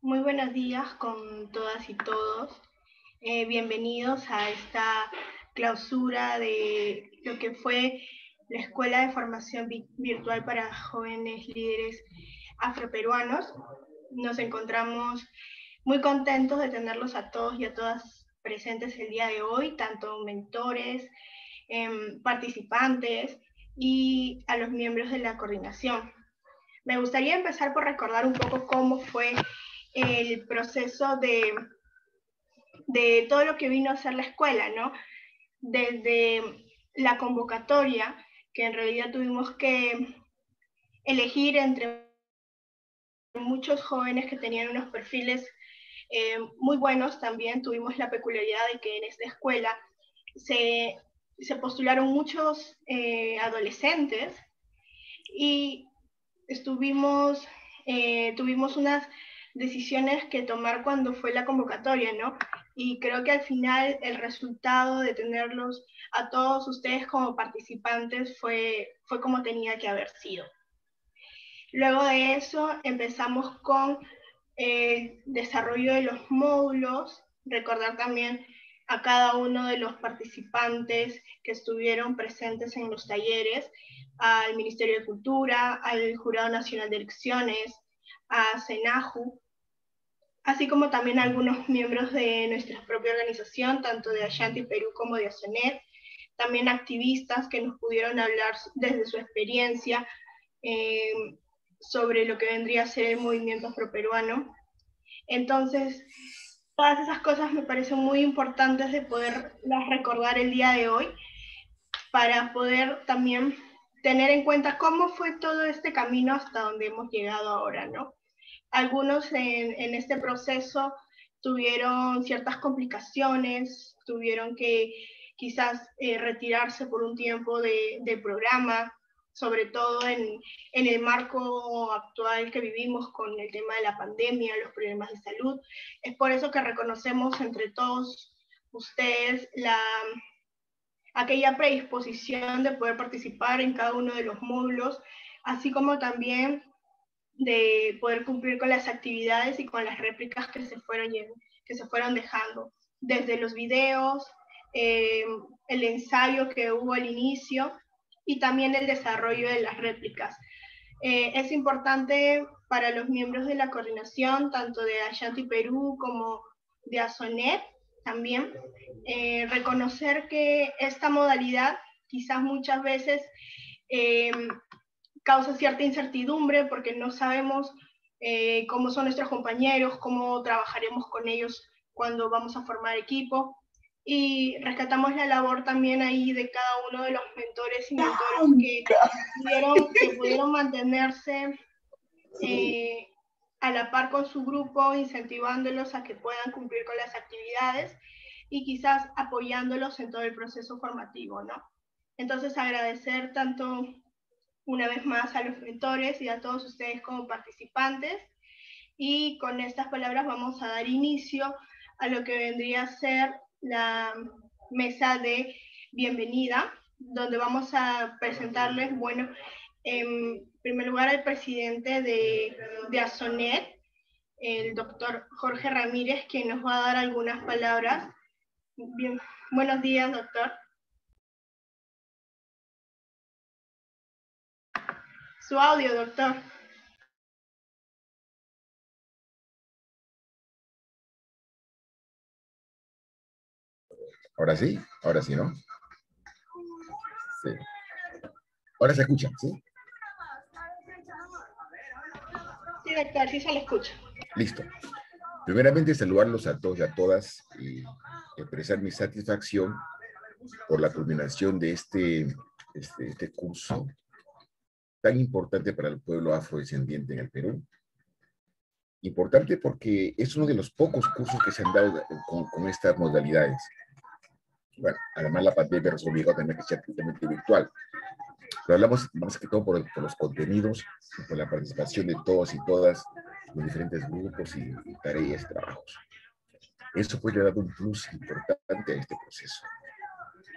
Muy buenos días con todas y todos. Eh, bienvenidos a esta clausura de lo que fue la Escuela de Formación Virtual para Jóvenes Líderes Afroperuanos. Nos encontramos muy contentos de tenerlos a todos y a todas presentes el día de hoy, tanto mentores, em, participantes y a los miembros de la coordinación. Me gustaría empezar por recordar un poco cómo fue el proceso de, de todo lo que vino a ser la escuela, ¿no? Desde la convocatoria, que en realidad tuvimos que elegir entre muchos jóvenes que tenían unos perfiles eh, muy buenos también. Tuvimos la peculiaridad de que en esta escuela se, se postularon muchos eh, adolescentes y estuvimos, eh, tuvimos unas decisiones que tomar cuando fue la convocatoria, ¿no? Y creo que al final el resultado de tenerlos a todos ustedes como participantes fue, fue como tenía que haber sido. Luego de eso empezamos con el desarrollo de los módulos, recordar también a cada uno de los participantes que estuvieron presentes en los talleres, al Ministerio de Cultura, al Jurado Nacional de Elecciones, a SENAJU, así como también algunos miembros de nuestra propia organización, tanto de Ashanti Perú como de ASONET, también activistas que nos pudieron hablar desde su experiencia eh, sobre lo que vendría a ser el movimiento afroperuano. Entonces, todas esas cosas me parecen muy importantes de poderlas recordar el día de hoy para poder también tener en cuenta cómo fue todo este camino hasta donde hemos llegado ahora, ¿no? Algunos en, este proceso tuvieron ciertas complicaciones, tuvieron que quizás eh, retirarse por un tiempo del de programa, sobre todo en, en, el marco actual que vivimos con el tema de la pandemia, los problemas de salud. Es por eso que reconocemos entre todos ustedes la, aquella predisposición de poder participar en cada uno de los módulos, así como también de poder cumplir con las actividades y con las réplicas que se fueron, que se fueron dejando, desde los videos, eh, el ensayo que hubo al inicio y también el desarrollo de las réplicas. Eh, es importante para los miembros de la coordinación, tanto de Ashanti Perú como de Asonet, también eh, reconocer que esta modalidad quizás muchas veces causa cierta incertidumbre porque no sabemos eh, cómo son nuestros compañeros, cómo trabajaremos con ellos cuando vamos a formar equipo. Y rescatamos la labor también ahí de cada uno de los mentores y mentores que pudieron, que pudieron mantenerse eh, a la par con su grupo, incentivándolos a que puedan cumplir con las actividades y quizás apoyándolos en todo el proceso formativo, ¿no? Entonces agradecer tanto una vez más a los mentores y a todos ustedes como participantes. Y con estas palabras vamos a dar inicio a lo que vendría a ser la mesa de bienvenida, donde vamos a presentarles, bueno, en primer lugar al presidente de, de ASONET, el doctor Jorge Ramírez, quien nos va a dar algunas palabras. Buenos días, doctor. Su audio, doctor. Ahora sí, ahora sí, ¿no? Sí. Ahora se escucha, ¿sí? Sí, doctor, sí se le escucha. Listo. Primeramente, saludarlos a todos y a todas y expresar mi satisfacción por la culminación de este, este, este curso tan importante para el pueblo afrodescendiente en el Perú. Importante porque es uno de los pocos cursos que se han dado con, estas modalidades. Bueno, además la pandemia nos obligó a que sea completamente virtual. Pero hablamos más que todo por, los contenidos por la participación de todos y todas los diferentes grupos y, tareas y trabajos. Eso puede dar un plus importante a este proceso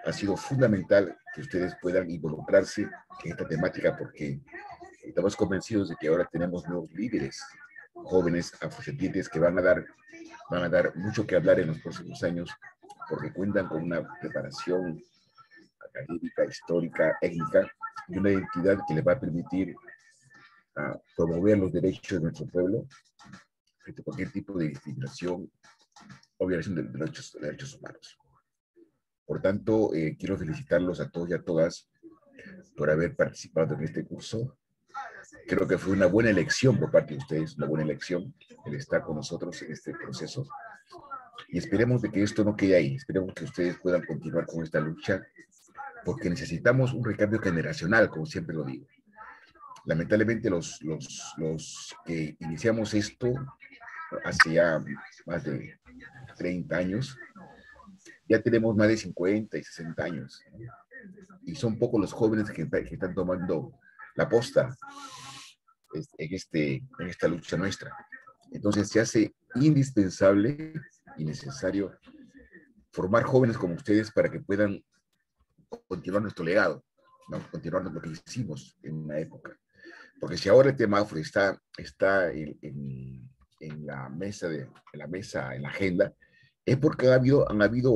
ha sido fundamental que ustedes puedan involucrarse en esta temática porque Estamos convencidos de que ahora tenemos nuevos líderes, jóvenes afrodescendientes que van a dar, van a dar mucho que hablar en los próximos años porque cuentan con una preparación académica, histórica, étnica y una identidad que les va a permitir uh, promover los derechos de nuestro pueblo frente a cualquier tipo de discriminación o violación de derechos, de derechos humanos. Por tanto, eh, quiero felicitarlos a todos y a todas por haber participado en este curso. Creo que fue una buena elección por parte de ustedes, una buena elección el estar con nosotros en este proceso. Y esperemos de que esto no quede ahí, esperemos que ustedes puedan continuar con esta lucha, porque necesitamos un recambio generacional, como siempre lo digo. Lamentablemente los, los, los que iniciamos esto hace ya más de 30 años, ya tenemos más de 50 y 60 años y son pocos los jóvenes que, están tomando la posta en, este, en esta lucha nuestra. Entonces se hace indispensable y necesario formar jóvenes como ustedes para que puedan continuar nuestro legado, ¿no? continuar lo que hicimos en una época. Porque si ahora el tema afro está, está en, en, la mesa, de, en la mesa, en la agenda, es porque ha habido, han, habido,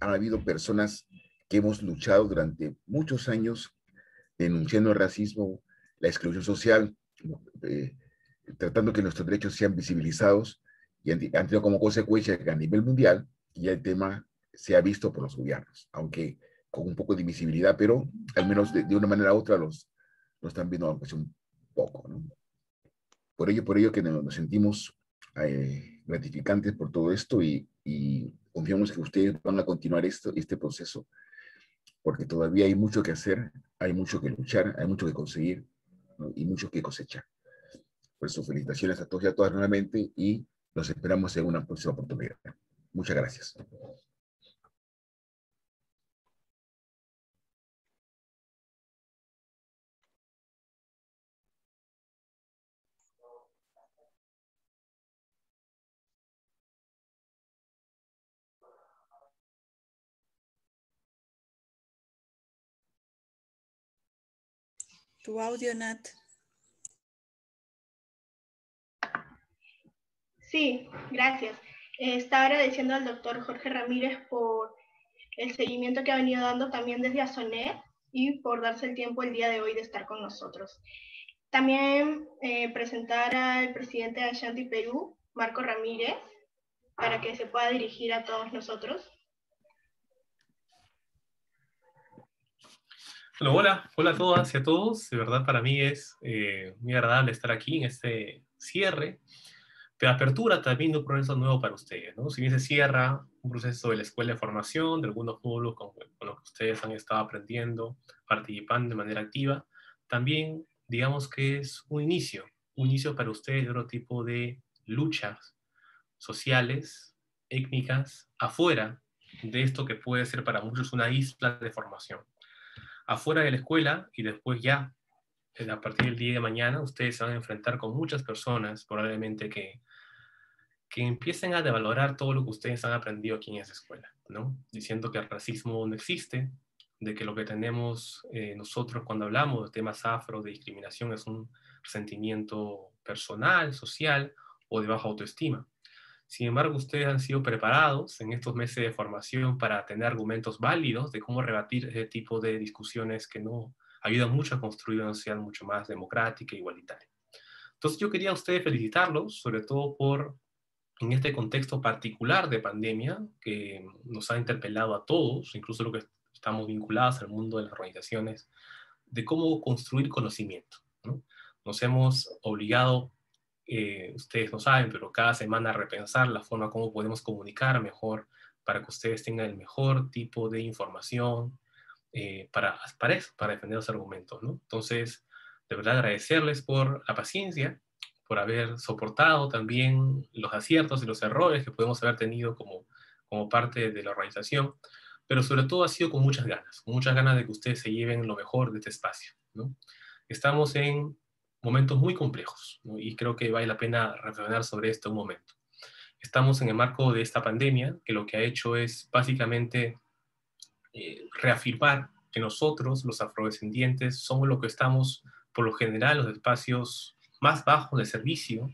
han habido personas que hemos luchado durante muchos años denunciando el racismo, la exclusión social, eh, tratando que nuestros derechos sean visibilizados y han, tenido como consecuencia que a nivel mundial ya el tema se ha visto por los gobiernos, aunque con un poco de invisibilidad, pero al menos de, una manera u otra los, los están viendo un poco. ¿no? Por ello, por ello que nos, sentimos eh, gratificantes por todo esto y, y, confiamos que ustedes van a continuar esto, este proceso porque todavía hay mucho que hacer, hay mucho que luchar, hay mucho que conseguir y mucho que cosechar. Por eso, felicitaciones a todos y a todas nuevamente y los esperamos en una próxima oportunidad. Muchas gracias. Tu audio, Nat. Sí, gracias. Está agradeciendo al doctor Jorge Ramírez por el seguimiento que ha venido dando también desde Asonet y por darse el tiempo el día de hoy de estar con nosotros. También eh, presentar al presidente de Ashanti Perú, Marco Ramírez, para que se pueda dirigir a todos nosotros. Bueno, hola, hola a todas y a todos. De verdad para mí es eh, muy agradable estar aquí en este cierre de apertura también de un proceso nuevo para ustedes. ¿no? Si bien se cierra un proceso de la escuela de formación, de algunos módulos con, con los que ustedes han estado aprendiendo, participando de manera activa, también digamos que es un inicio, un inicio para ustedes de otro tipo de luchas sociales, étnicas, afuera de esto que puede ser para muchos una isla de formación afuera de la escuela y después ya, eh, a partir del día de mañana, ustedes se van a enfrentar con muchas personas, probablemente que, que empiecen a devalorar todo lo que ustedes han aprendido aquí en esa escuela, ¿no? Diciendo que el racismo no existe, de que lo que tenemos eh, nosotros cuando hablamos de temas afro, de discriminación, es un sentimiento personal, social o de baja autoestima. Sin embargo, ustedes han sido preparados en estos meses de formación para tener argumentos válidos de cómo rebatir ese tipo de discusiones que no ayudan mucho a construir una sociedad mucho más democrática e igualitaria. Entonces yo quería a ustedes felicitarlos, sobre todo por, en este contexto particular de pandemia, que nos ha interpelado a todos, incluso lo que estamos vinculados al mundo de las organizaciones, de cómo construir conocimiento. Nos hemos obligado eh, ustedes no saben, pero cada semana repensar la forma como podemos comunicar mejor para que ustedes tengan el mejor tipo de información eh, para, para eso, para defender los argumentos, ¿no? Entonces, de verdad agradecerles por la paciencia, por haber soportado también los aciertos y los errores que podemos haber tenido como, como parte de la organización, pero sobre todo ha sido con muchas ganas, muchas ganas de que ustedes se lleven lo mejor de este espacio, ¿no? Estamos en momentos muy complejos y creo que vale la pena reflexionar sobre esto un momento. Estamos en el marco de esta pandemia que lo que ha hecho es básicamente eh, reafirmar que nosotros, los afrodescendientes, somos lo que estamos por lo general los espacios más bajos de servicio,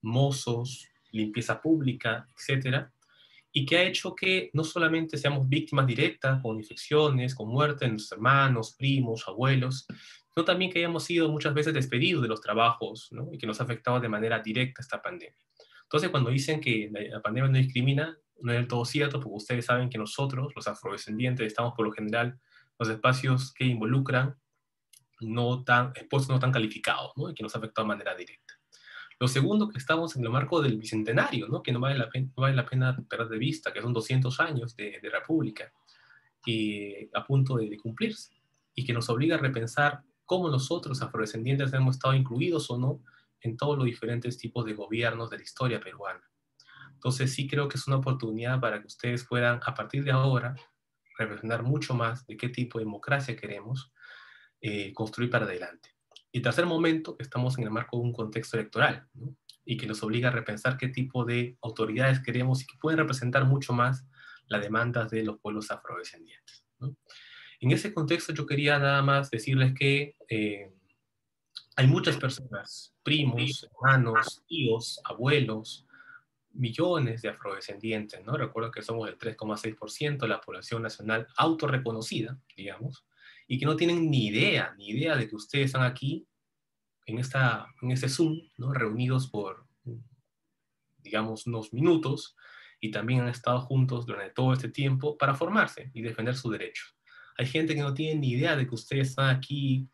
mozos, limpieza pública, etcétera, y que ha hecho que no solamente seamos víctimas directas con infecciones, con muerte de nuestros hermanos, primos, abuelos, sino también que hayamos sido muchas veces despedidos de los trabajos ¿no? y que nos ha afectado de manera directa esta pandemia. Entonces, cuando dicen que la, pandemia no discrimina, no es del todo cierto, porque ustedes saben que nosotros, los afrodescendientes, estamos por lo general en los espacios que involucran no tan, expuestos no tan calificados, ¿no? y que nos ha afectado de manera directa. Lo segundo, que estamos en el marco del bicentenario, ¿no? que no vale, la pena, no vale la pena perder de vista, que son 200 años de, de república y a punto de, de, cumplirse, y que nos obliga a repensar cómo nosotros, afrodescendientes, hemos estado incluidos o no en todos los diferentes tipos de gobiernos de la historia peruana. Entonces sí creo que es una oportunidad para que ustedes puedan, a partir de ahora, reflexionar mucho más de qué tipo de democracia queremos eh, construir para adelante. Y tercer momento, estamos en el marco de un contexto electoral, ¿no? y que nos obliga a repensar qué tipo de autoridades queremos y que pueden representar mucho más las demandas de los pueblos afrodescendientes. ¿no? En ese contexto yo quería nada más decirles que eh, hay muchas personas, primos, hermanos, tíos, abuelos, millones de afrodescendientes, ¿no? Recuerdo que somos el 3,6% de la población nacional autorreconocida, digamos, y que no tienen ni idea, ni idea de que ustedes están aquí en, esta, en este Zoom, ¿no? reunidos por, digamos, unos minutos, y también han estado juntos durante todo este tiempo para formarse y defender sus derechos. Hay gente que no tiene ni idea de que ustedes están aquí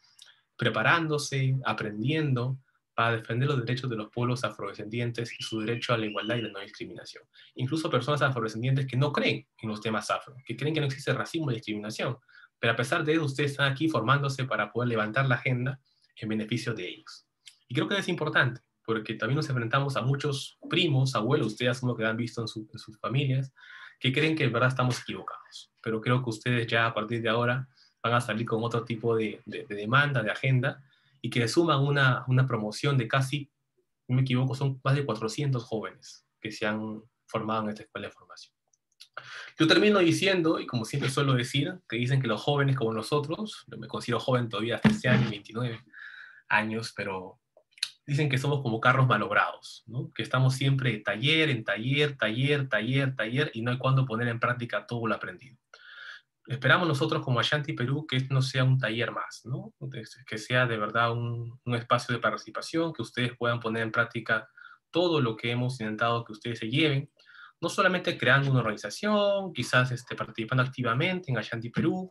preparándose, aprendiendo para defender los derechos de los pueblos afrodescendientes y su derecho a la igualdad y la no discriminación. Incluso personas afrodescendientes que no creen en los temas afro, que creen que no existe racismo y discriminación, pero a pesar de eso, ustedes están aquí formándose para poder levantar la agenda en beneficio de ellos. Y creo que es importante, porque también nos enfrentamos a muchos primos, abuelos, ustedes asumo que han visto en sus familias, que creen que en verdad estamos equivocados. Pero creo que ustedes ya a partir de ahora van a salir con otro tipo de, de, de demanda, de agenda, y que suman una, una promoción de casi, no me equivoco, son más de 400 jóvenes que se han formado en esta escuela de formación. Yo termino diciendo, y como siempre suelo decir, que dicen que los jóvenes como nosotros, yo me considero joven todavía hasta este año, 29 años, pero dicen que somos como carros malogrados, ¿no? que estamos siempre taller en taller, taller, taller, taller, y no hay cuándo poner en práctica todo lo aprendido. Esperamos nosotros como Ashanti Perú que esto no sea un taller más, ¿no? que sea de verdad un, un espacio de participación, que ustedes puedan poner en práctica todo lo que hemos intentado que ustedes se lleven, no solamente creando una organización, quizás este, participando activamente en Ashanti Perú,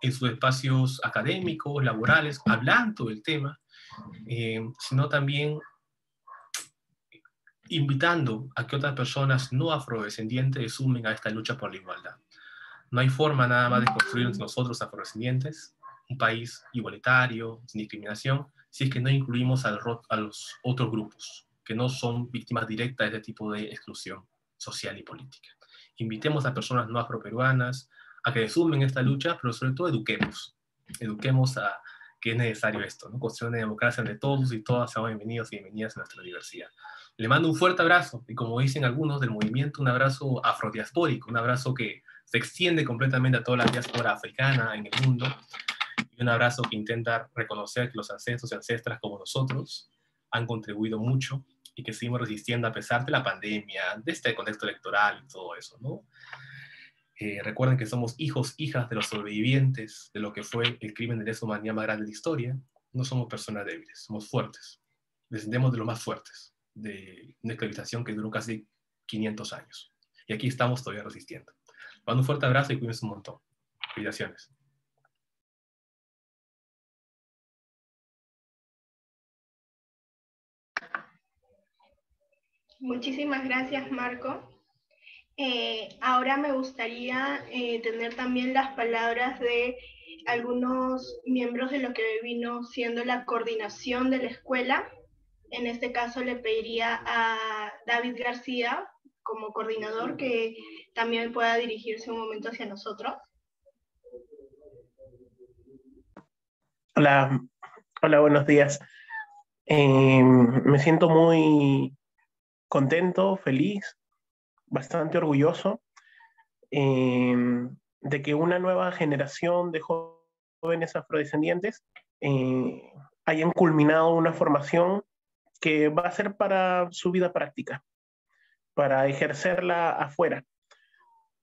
en sus espacios académicos, laborales, hablando del tema, eh, sino también invitando a que otras personas no afrodescendientes sumen a esta lucha por la igualdad. No hay forma nada más de construir entre nosotros afrodescendientes un país igualitario, sin discriminación, si es que no incluimos a los otros grupos que no son víctimas directas de este tipo de exclusión social y política. Invitemos a personas no afroperuanas a que sumen esta lucha, pero sobre todo eduquemos. Eduquemos a que es necesario esto, ¿no? Construir una democracia donde todos y todas sean bienvenidos y bienvenidas a nuestra diversidad. Le mando un fuerte abrazo, y como dicen algunos del movimiento, un abrazo afrodiaspórico, un abrazo que se extiende completamente a toda la diáspora africana en el mundo, y un abrazo que intenta reconocer que los ancestros y ancestras como nosotros han contribuido mucho y que seguimos resistiendo a pesar de la pandemia, de este contexto electoral y todo eso, ¿no? Eh, recuerden que somos hijos, hijas de los sobrevivientes de lo que fue el crimen de lesa humanidad más grande de la historia. No somos personas débiles, somos fuertes. Descendemos de los más fuertes, de una esclavización que duró casi 500 años. Y aquí estamos todavía resistiendo. Mando un fuerte abrazo y cuídense un montón. Cuidaciones. Muchísimas gracias, Marco. Eh, ahora me gustaría eh, tener también las palabras de algunos miembros de lo que vino siendo la coordinación de la escuela. En este caso le pediría a David García, como coordinador, que también pueda dirigirse un momento hacia nosotros. Hola, hola, buenos días. Eh, me siento muy contento, feliz, bastante orgulloso eh, de que una nueva generación de jóvenes afrodescendientes eh, hayan culminado una formación que va a ser para su vida práctica, para ejercerla afuera,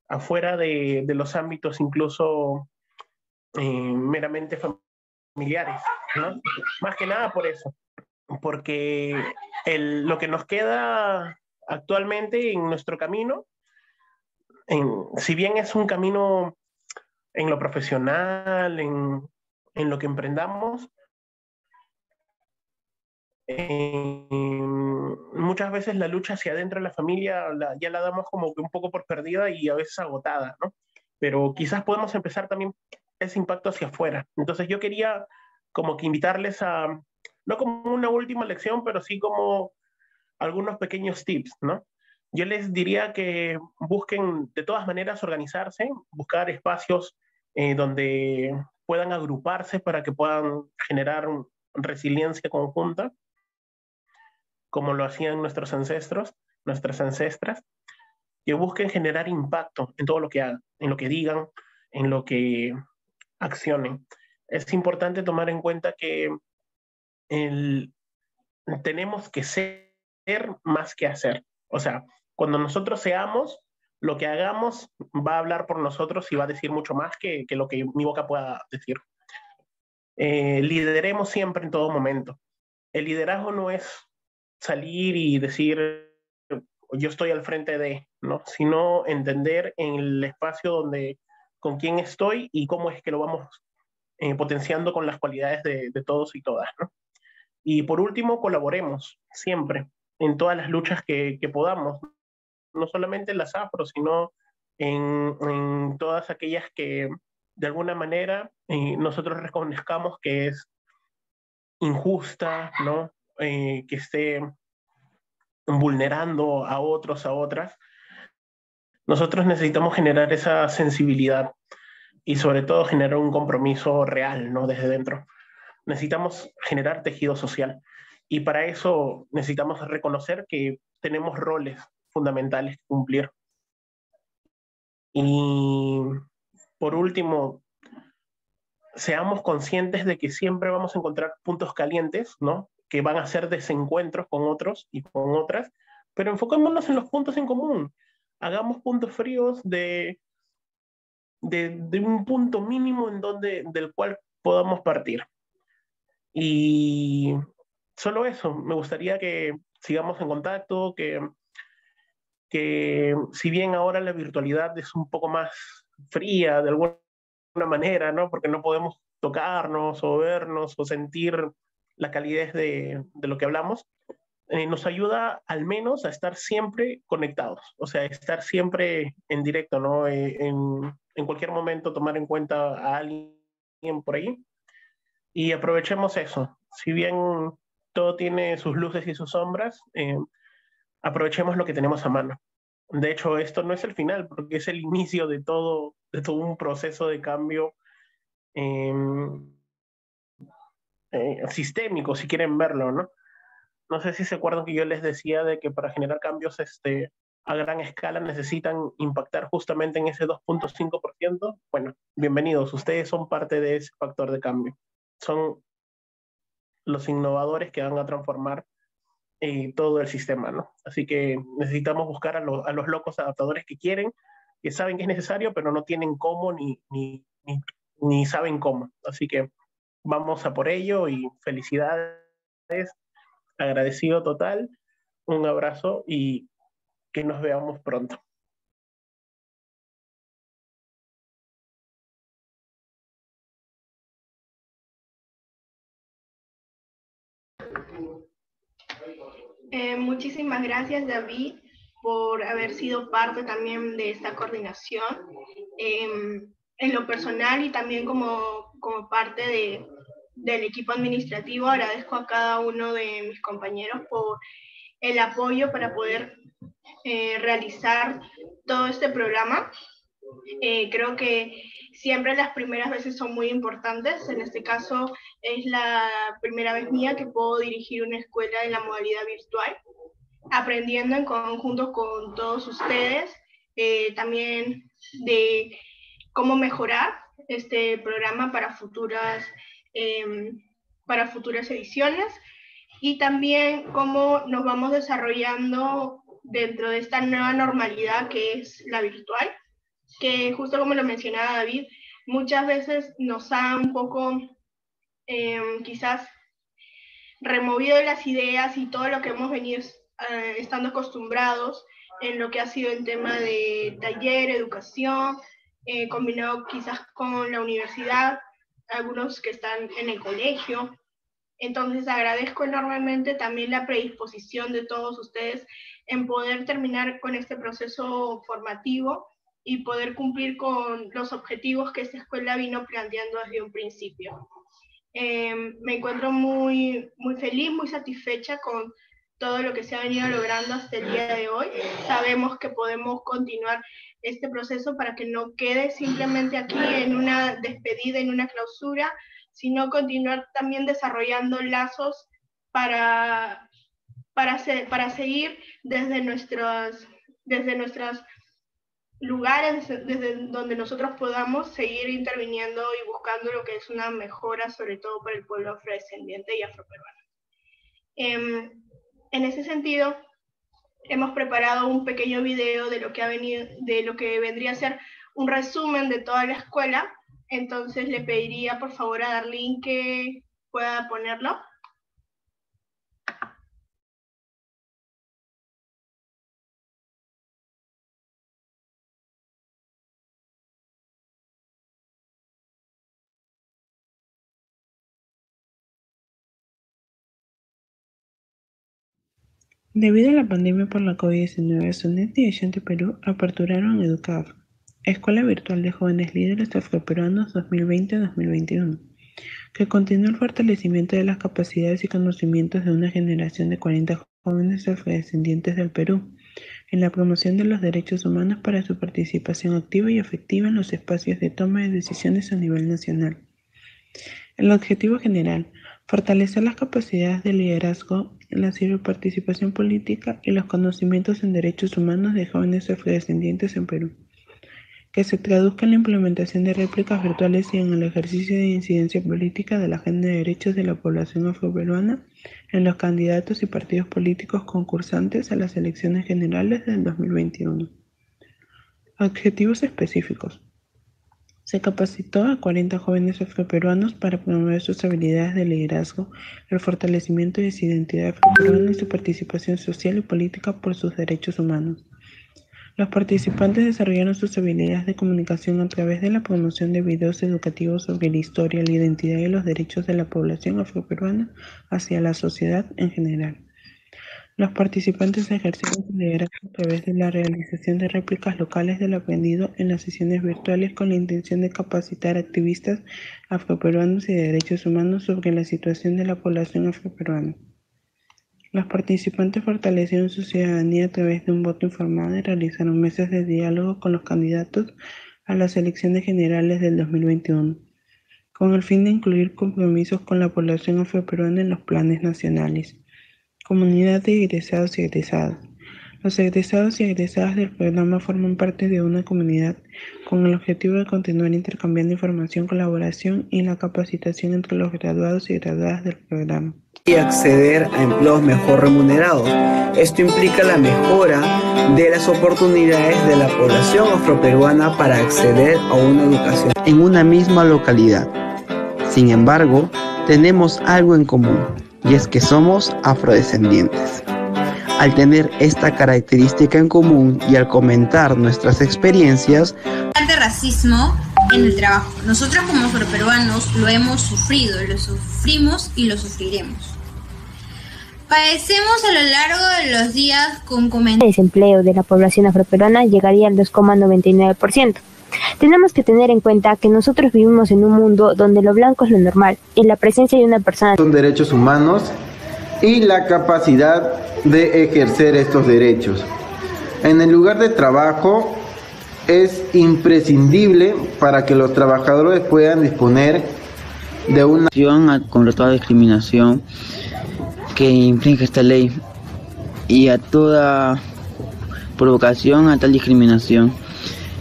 afuera de, los ámbitos incluso eh, meramente familiares, Más que nada por eso, porque lo que nos queda actualmente en nuestro camino, si bien es un camino en lo profesional, en, en lo que emprendamos, muchas veces la lucha hacia adentro de la familia ya la damos como que un poco por perdida y a veces agotada, ¿no? Pero quizás podemos empezar también ese impacto hacia afuera. Entonces yo quería como que invitarles a, no como una última lección, pero sí como algunos pequeños tips, ¿no? Yo les diría que busquen de todas maneras organizarse, buscar espacios eh, donde puedan agruparse para que puedan generar resiliencia conjunta como lo hacían nuestros ancestros, nuestras ancestras, que busquen generar impacto en todo lo que hagan, en lo que digan, en lo que accionen. Es importante tomar en cuenta que tenemos que ser más que hacer. O sea, cuando nosotros seamos, lo que hagamos va a hablar por nosotros y va a decir mucho más que, lo que mi boca pueda decir. Eh, lideremos siempre en todo momento. El liderazgo no es salir y decir, yo estoy al frente de, ¿no? Sino entender en el espacio donde, con quién estoy y cómo es que lo vamos eh, potenciando con las cualidades de, todos y todas, ¿no? Y por último, colaboremos siempre en todas las luchas que, podamos, no solamente en las afro, sino en, en, todas aquellas que de alguna manera eh, nosotros reconozcamos que es injusta, ¿no? Eh, que esté vulnerando a otros, a otras, nosotros necesitamos generar esa sensibilidad y sobre todo generar un compromiso real, ¿no? Desde dentro. Necesitamos generar tejido social y para eso necesitamos reconocer que tenemos roles fundamentales que cumplir. Y por último, seamos conscientes de que siempre vamos a encontrar puntos calientes, ¿no? que van a ser desencuentros con otros y con otras, pero enfocémonos en los puntos en común. Hagamos puntos fríos de, de, un punto mínimo en donde, del cual podamos partir. Y solo eso, me gustaría que sigamos en contacto, que, que si bien ahora la virtualidad es un poco más fría de alguna manera, ¿no? Porque no podemos tocarnos o vernos o sentir la calidez de, lo que hablamos, eh, nos ayuda al menos a estar siempre conectados, o sea, estar siempre en directo, ¿no? Eh, en, cualquier momento tomar en cuenta a alguien por ahí y aprovechemos eso. Si bien todo tiene sus luces y sus sombras, eh, aprovechemos lo que tenemos a mano. De hecho, esto no es el final, porque es el inicio de todo, de todo un proceso de cambio eh, sistémico, si quieren verlo, ¿no? No sé si se acuerdan que yo les decía de que para generar cambios este, a gran escala necesitan impactar justamente en ese 2.5%. Bueno, bienvenidos, ustedes son parte de ese factor de cambio. Son los innovadores que van a transformar eh, todo el sistema, ¿no? Así que necesitamos buscar a, los locos adaptadores que quieren, que saben que es necesario, pero no tienen cómo ni, ni, ni, ni saben cómo. Así que vamos a por ello y felicidades, agradecido total, un abrazo y que nos veamos pronto. Eh, muchísimas gracias, David, por haber sido parte también de esta coordinación. Em, en lo personal y también como, como parte de, del equipo administrativo, agradezco a cada uno de mis compañeros por el apoyo para poder eh, realizar todo este programa. Eh, creo que siempre las primeras veces son muy importantes. En este caso es la primera vez mía que puedo dirigir una escuela en la modalidad virtual, aprendiendo en conjunto con todos ustedes, eh, también de cómo mejorar este programa para futuras, em, para futuras ediciones y también cómo nos vamos desarrollando dentro de esta nueva normalidad que es la virtual, que justo como lo mencionaba David, muchas veces nos ha un poco em, quizás removido las ideas y todo lo que hemos venido eh, estando acostumbrados en lo que ha sido el tema de taller, educación, eh, combinado quizás con la universidad, algunos que están en el colegio. Entonces agradezco enormemente también la predisposición de todos ustedes en poder terminar con este proceso formativo y poder cumplir con los objetivos que esta escuela vino planteando desde un principio. Eh, me encuentro muy, muy feliz, muy satisfecha con todo lo que se ha venido logrando hasta el día de hoy. Sabemos que podemos continuar este proceso para que no quede simplemente aquí en una despedida, en una clausura, sino continuar también desarrollando lazos para, para, para seguir desde nuestros, desde nuestros lugares, desde donde nosotros podamos seguir interviniendo y buscando lo que es una mejora, sobre todo para el pueblo afrodescendiente y afroperuano. Em, en ese sentido, hemos preparado un pequeño video de lo que ha venido, de lo que vendría a ser un resumen de toda la escuela. Entonces le pediría por favor a Darlene que pueda ponerlo. Debido a la pandemia por la COVID-19, SUNET y Agente Perú aperturaron EDUCAF, Escuela Virtual de Jóvenes Líderes Afroperuanos 2020-2021, que continúa el fortalecimiento de las capacidades y conocimientos de una generación de 40 jóvenes afrodescendientes del Perú en la promoción de los derechos humanos para su participación activa y efectiva en los espacios de toma de decisiones a nivel nacional. El objetivo general, fortalecer las capacidades de liderazgo la participación política y los conocimientos en derechos humanos de jóvenes afrodescendientes en Perú, que se traduzca en la implementación de réplicas virtuales y en el ejercicio de incidencia política de la agenda de derechos de la población afroperuana en los candidatos y partidos políticos concursantes a las elecciones generales del 2021. Objetivos específicos. Se capacitó a 40 jóvenes afroperuanos para promover sus habilidades de liderazgo, el fortalecimiento de su identidad afroperuana y su participación social y política por sus derechos humanos. Los participantes desarrollaron sus habilidades de comunicación a través de la promoción de videos educativos sobre la historia, la identidad y los derechos de la población afroperuana hacia la sociedad en general. Los participantes ejercieron su liderazgo a través de la realización de réplicas locales del aprendido en las sesiones virtuales con la intención de capacitar activistas afroperuanos y de derechos humanos sobre la situación de la población afroperuana. Los participantes fortalecieron su ciudadanía a través de un voto informado y realizaron meses de diálogo con los candidatos a las elecciones generales del 2021, con el fin de incluir compromisos con la población afroperuana en los planes nacionales. Comunidad de egresados y egresadas. Los egresados y egresadas del programa forman parte de una comunidad con el objetivo de continuar intercambiando información, colaboración y la capacitación entre los graduados y graduadas del programa. Y acceder a empleos mejor remunerados. Esto implica la mejora de las oportunidades de la población afroperuana para acceder a una educación en una misma localidad. Sin embargo, tenemos algo en común y es que somos afrodescendientes. Al tener esta característica en común y al comentar nuestras experiencias, de racismo en el trabajo. Nosotros como afroperuanos lo hemos sufrido, lo sufrimos y lo sufriremos. Padecemos a lo largo de los días con comentarios. El desempleo de la población afroperuana llegaría al 2,99%. Tenemos que tener en cuenta que nosotros vivimos en un mundo donde lo blanco es lo normal y la presencia de una persona son derechos humanos y la capacidad de ejercer estos derechos. En el lugar de trabajo es imprescindible para que los trabajadores puedan disponer de una acción contra toda discriminación que infringe esta ley y a toda provocación a tal discriminación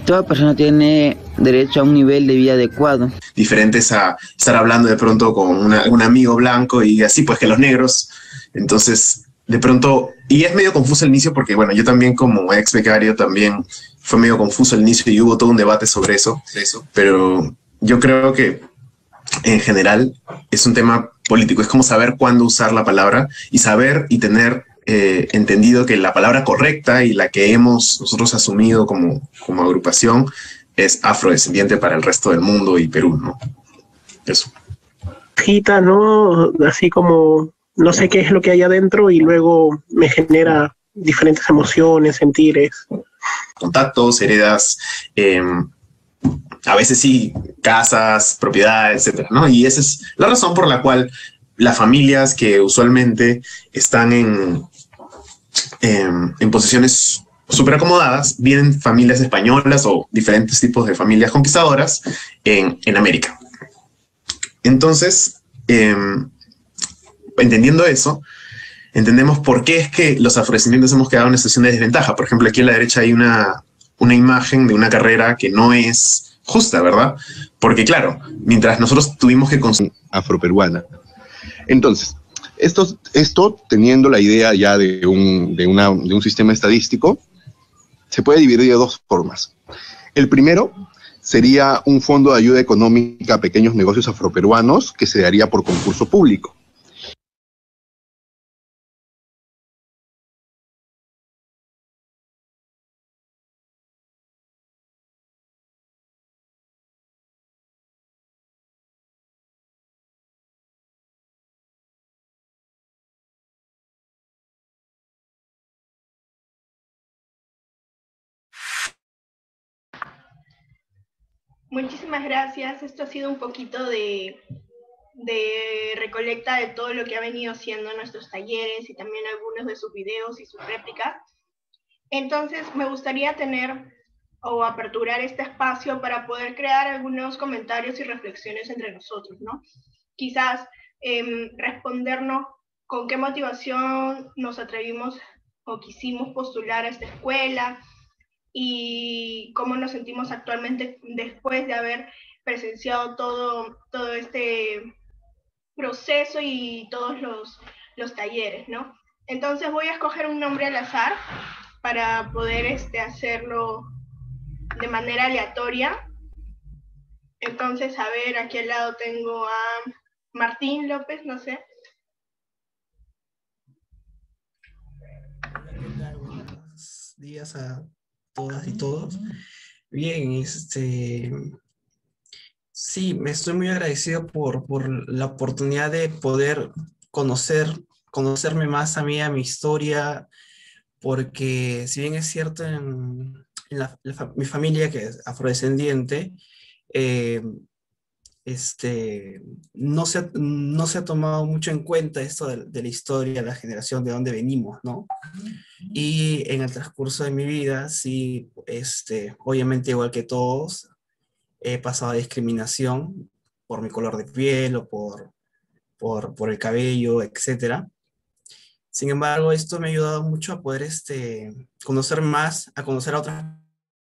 Toda persona tiene derecho a un nivel de vida adecuado. Diferentes a estar hablando de pronto con un amigo blanco y así, pues que los negros. Entonces, de pronto, y es medio confuso el inicio porque, bueno, yo también como ex becario también fue medio confuso el inicio y hubo todo un debate sobre eso, eso. Pero yo creo que en general es un tema político, es como saber cuándo usar la palabra y saber y tener eh, entendido que la palabra correcta y la que hemos nosotros asumido como, como agrupación es afrodescendiente para el resto del mundo y Perú, ¿no? Eso. Gita, ¿no? Así como no sé qué es lo que hay adentro y luego me genera diferentes emociones, sentires. Contactos, heredas, em, a veces sí, casas, propiedades, etcétera, ¿no? Y esa es la razón por la cual las familias que usualmente están en, Em, en, posiciones súper acomodadas, vienen familias españolas o diferentes tipos de familias conquistadoras en, América. Entonces, em, entendiendo eso, entendemos por qué es que los afrodescendientes hemos quedado en una situación de desventaja. Por ejemplo, aquí a la derecha hay una, una imagen de una carrera que no es justa, ¿verdad? Porque claro, mientras nosotros tuvimos que consumir afroperuana. Entonces, esto, esto teniendo la idea ya de un, de, un sistema estadístico, se puede dividir de dos formas. El primero sería un fondo de ayuda económica a pequeños negocios afroperuanos que se daría por concurso público. Muchísimas gracias. Esto ha sido un poquito de, recolecta de todo lo que ha venido haciendo nuestros talleres y también algunos de sus videos y sus réplicas. Entonces, me gustaría tener o aperturar este espacio para poder crear algunos comentarios y reflexiones entre nosotros, ¿no? Quizás em, respondernos con qué motivación nos atrevimos o quisimos postular a esta escuela, y cómo nos sentimos actualmente después de haber presenciado todo, todo este proceso y todos los, los talleres, ¿no? Entonces voy a escoger un nombre al azar para poder este, hacerlo de manera aleatoria. Entonces, a ver, aquí al lado tengo a Martín López, no sé. Buenos días a todas y todos. Bien, este, sí, me estoy muy agradecido por, por la oportunidad de poder conocer, conocerme más a mí, a mi historia, porque si bien es cierto en, mi familia, que es afrodescendiente, eh, este, no, se, no se ha tomado mucho en cuenta esto de, la historia, la generación de dónde venimos, ¿no? Y en el transcurso de mi vida, sí, este, obviamente igual que todos, he pasado discriminación por mi color de piel o por, por, por el cabello, etc. Sin embargo, esto me ha ayudado mucho a poder este, conocer más, a conocer a otras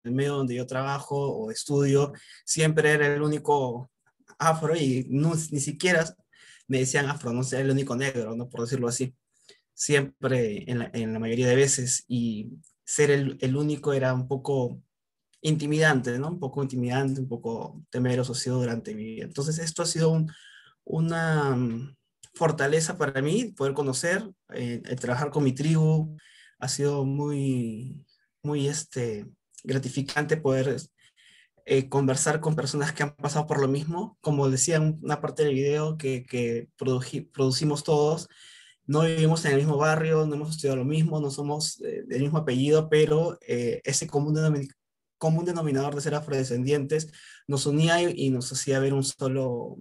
el medio donde yo trabajo o estudio, siempre era el único afro y no, ni siquiera me decían afro, no sé, el único negro, ¿no? Por decirlo así. Siempre en la, en la mayoría de veces y ser el, el, único era un poco intimidante, ¿no? Un poco intimidante, un poco temeroso ha sido durante mi vida. Entonces esto ha sido un, una mm, fortaleza para mí, poder conocer, eh, trabajar con mi tribu, ha sido muy, muy este, gratificante poder eh, conversar con personas que han pasado por lo mismo. Como decía en una parte del video que, que producimos todos, no vivimos en el mismo barrio, no hemos estudiado lo mismo, no somos eh, del mismo apellido, pero eh, ese común, denominador de ser afrodescendientes nos unía y, nos hacía ver un solo,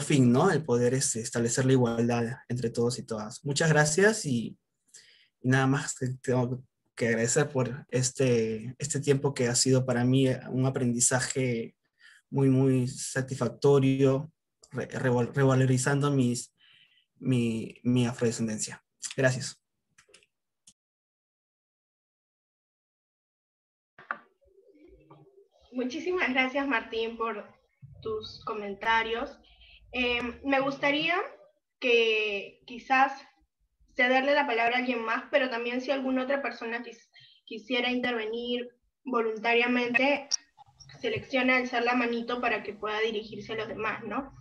fin, ¿no? El poder este, establecer la igualdad entre todos y todas. Muchas gracias y, y nada más tengo que agradecer por este, este tiempo que ha sido para mí un aprendizaje muy, muy satisfactorio, revalorizando mis, mi, mi afrodescendencia. Gracias. Muchísimas gracias, Martín, por tus comentarios. Eh, me gustaría que quizás cederle la palabra a alguien más, pero también si alguna otra persona quisiera intervenir voluntariamente, selecciona alzar la manito para que pueda dirigirse a los demás, ¿no?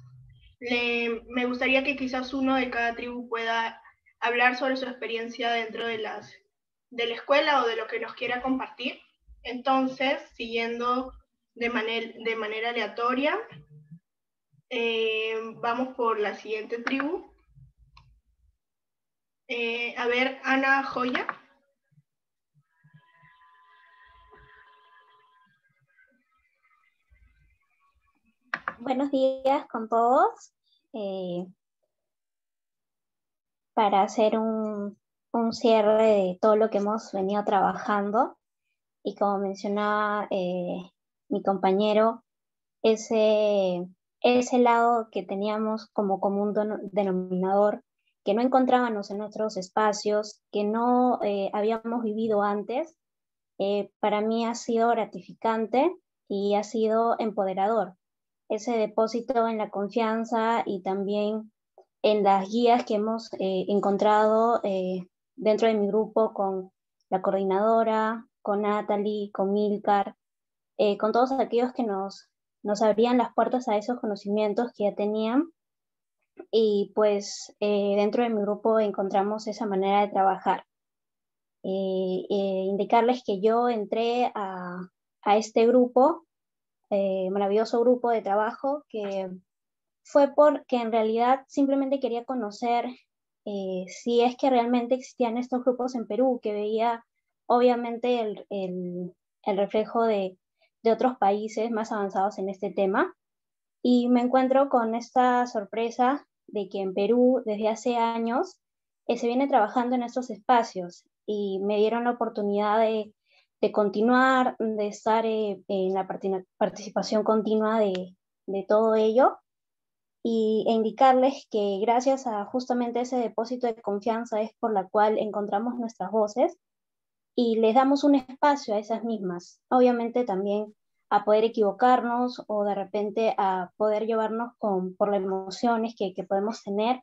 me gustaría que quizás uno de cada tribu pueda hablar sobre su experiencia dentro de, las, de la escuela o de lo que nos quiera compartir. Entonces, siguiendo de, de manera aleatoria, eh, vamos por la siguiente tribu. Eh, a ver, Ana Joya. Buenos días con todos. Eh, para hacer un, un, cierre de todo lo que hemos venido trabajando y como mencionaba mi compañero, ese ese lado que teníamos como común denominador, que no encontrábamos en otros espacios, que no eh, habíamos vivido antes, eh, para mí ha sido gratificante y ha sido empoderador. Ese depósito en la confianza y también en las guías que hemos eh, encontrado dentro de mi grupo con la coordinadora, con Natalie, con Milcar, con todos aquellos que nos nos abrían las puertas a esos conocimientos que ya tenían y pues eh, dentro de mi grupo encontramos esa manera de trabajar. Eh, eh, indicarles que yo entré a, a este grupo, maravilloso grupo de trabajo, que fue porque en realidad simplemente quería conocer si es que realmente existían estos grupos en Perú, que veía obviamente el, el, el reflejo de de otros países más avanzados en este tema. Y me encuentro con esta sorpresa de que en Perú desde hace años eh, se viene trabajando en estos espacios y me dieron la oportunidad de, de continuar, de estar eh, en la participación continua de, de todo ello y, e indicarles que gracias a justamente ese depósito de confianza es por la cual encontramos nuestras voces y les damos un espacio a esas mismas. Obviamente también a poder equivocarnos o de repente a poder llevarnos con, por las emociones que, podemos tener,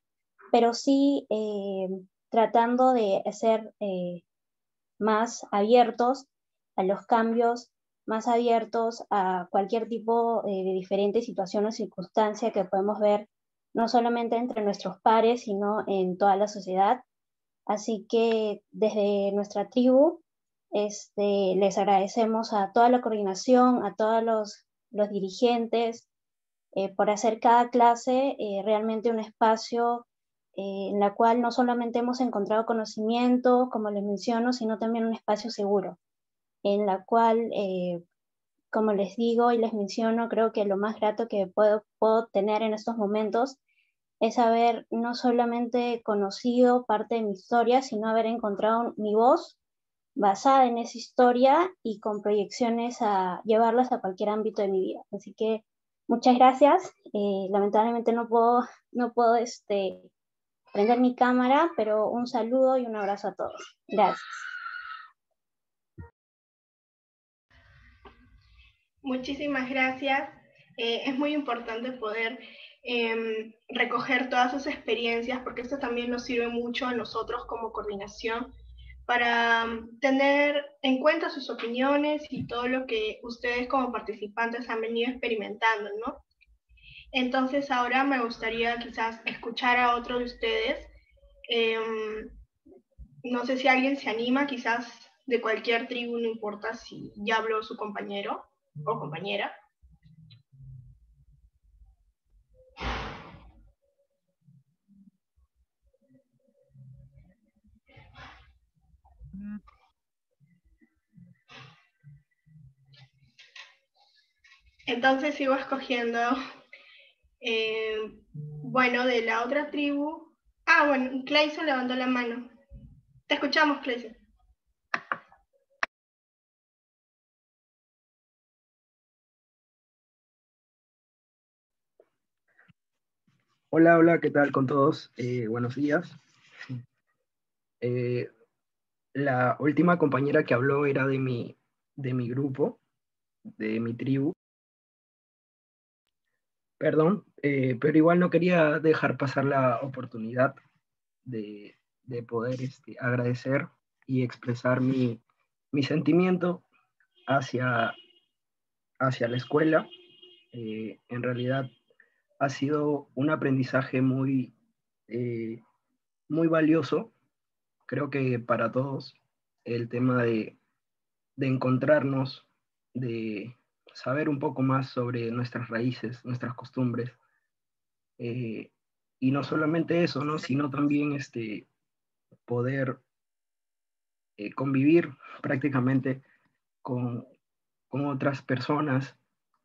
pero sí eh, tratando de ser eh, más abiertos a los cambios, más abiertos a cualquier tipo eh, de diferente situación o circunstancia que podemos ver no solamente entre nuestros pares, sino en toda la sociedad. Así que desde nuestra tribu este, les agradecemos a toda la coordinación, a todos los, dirigentes, eh, por hacer cada clase eh, realmente un espacio eh, en la cual no solamente hemos encontrado conocimiento, como les menciono, sino también un espacio seguro, en la cual, como les digo y les menciono, creo que lo más grato que puedo, puedo tener en estos momentos es haber no solamente conocido parte de mi historia, sino haber encontrado mi voz basada en esa historia y con proyecciones a llevarlas a cualquier ámbito de mi vida. Así que muchas gracias. Eh, lamentablemente no puedo, no puedo este, prender mi cámara, pero un saludo y un abrazo a todos. Gracias. Muchísimas gracias. Eh, es muy importante poder em, recoger todas sus experiencias porque esto también nos sirve mucho a nosotros como coordinación para mm, tener en cuenta sus opiniones y todo lo que ustedes como participantes han venido experimentando, ¿no? Entonces ahora me gustaría quizás escuchar a otro de ustedes. Em, no sé si alguien se anima, quizás de cualquier tribu, no importa si ya habló su compañero o compañera. Entonces sigo escogiendo, eh, bueno, de la otra tribu. Ah, bueno, Clayson levantó la mano. Te escuchamos, Clayson. Hola, hola, ¿qué tal con todos? Eh, buenos días. Eh, la última compañera que habló era de mi, de mi grupo de mi tribu. Perdón, eh, pero igual no quería dejar pasar la oportunidad de, de poder este, agradecer y expresar mi, mi sentimiento hacia, hacia la escuela. Eh, en realidad ha sido un aprendizaje muy, eh, muy valioso, creo que para todos, el tema de, de encontrarnos, de saber un poco más sobre nuestras raíces, nuestras costumbres. Eh, y no solamente eso, ¿no? sino también este, poder eh, convivir prácticamente con, con, otras personas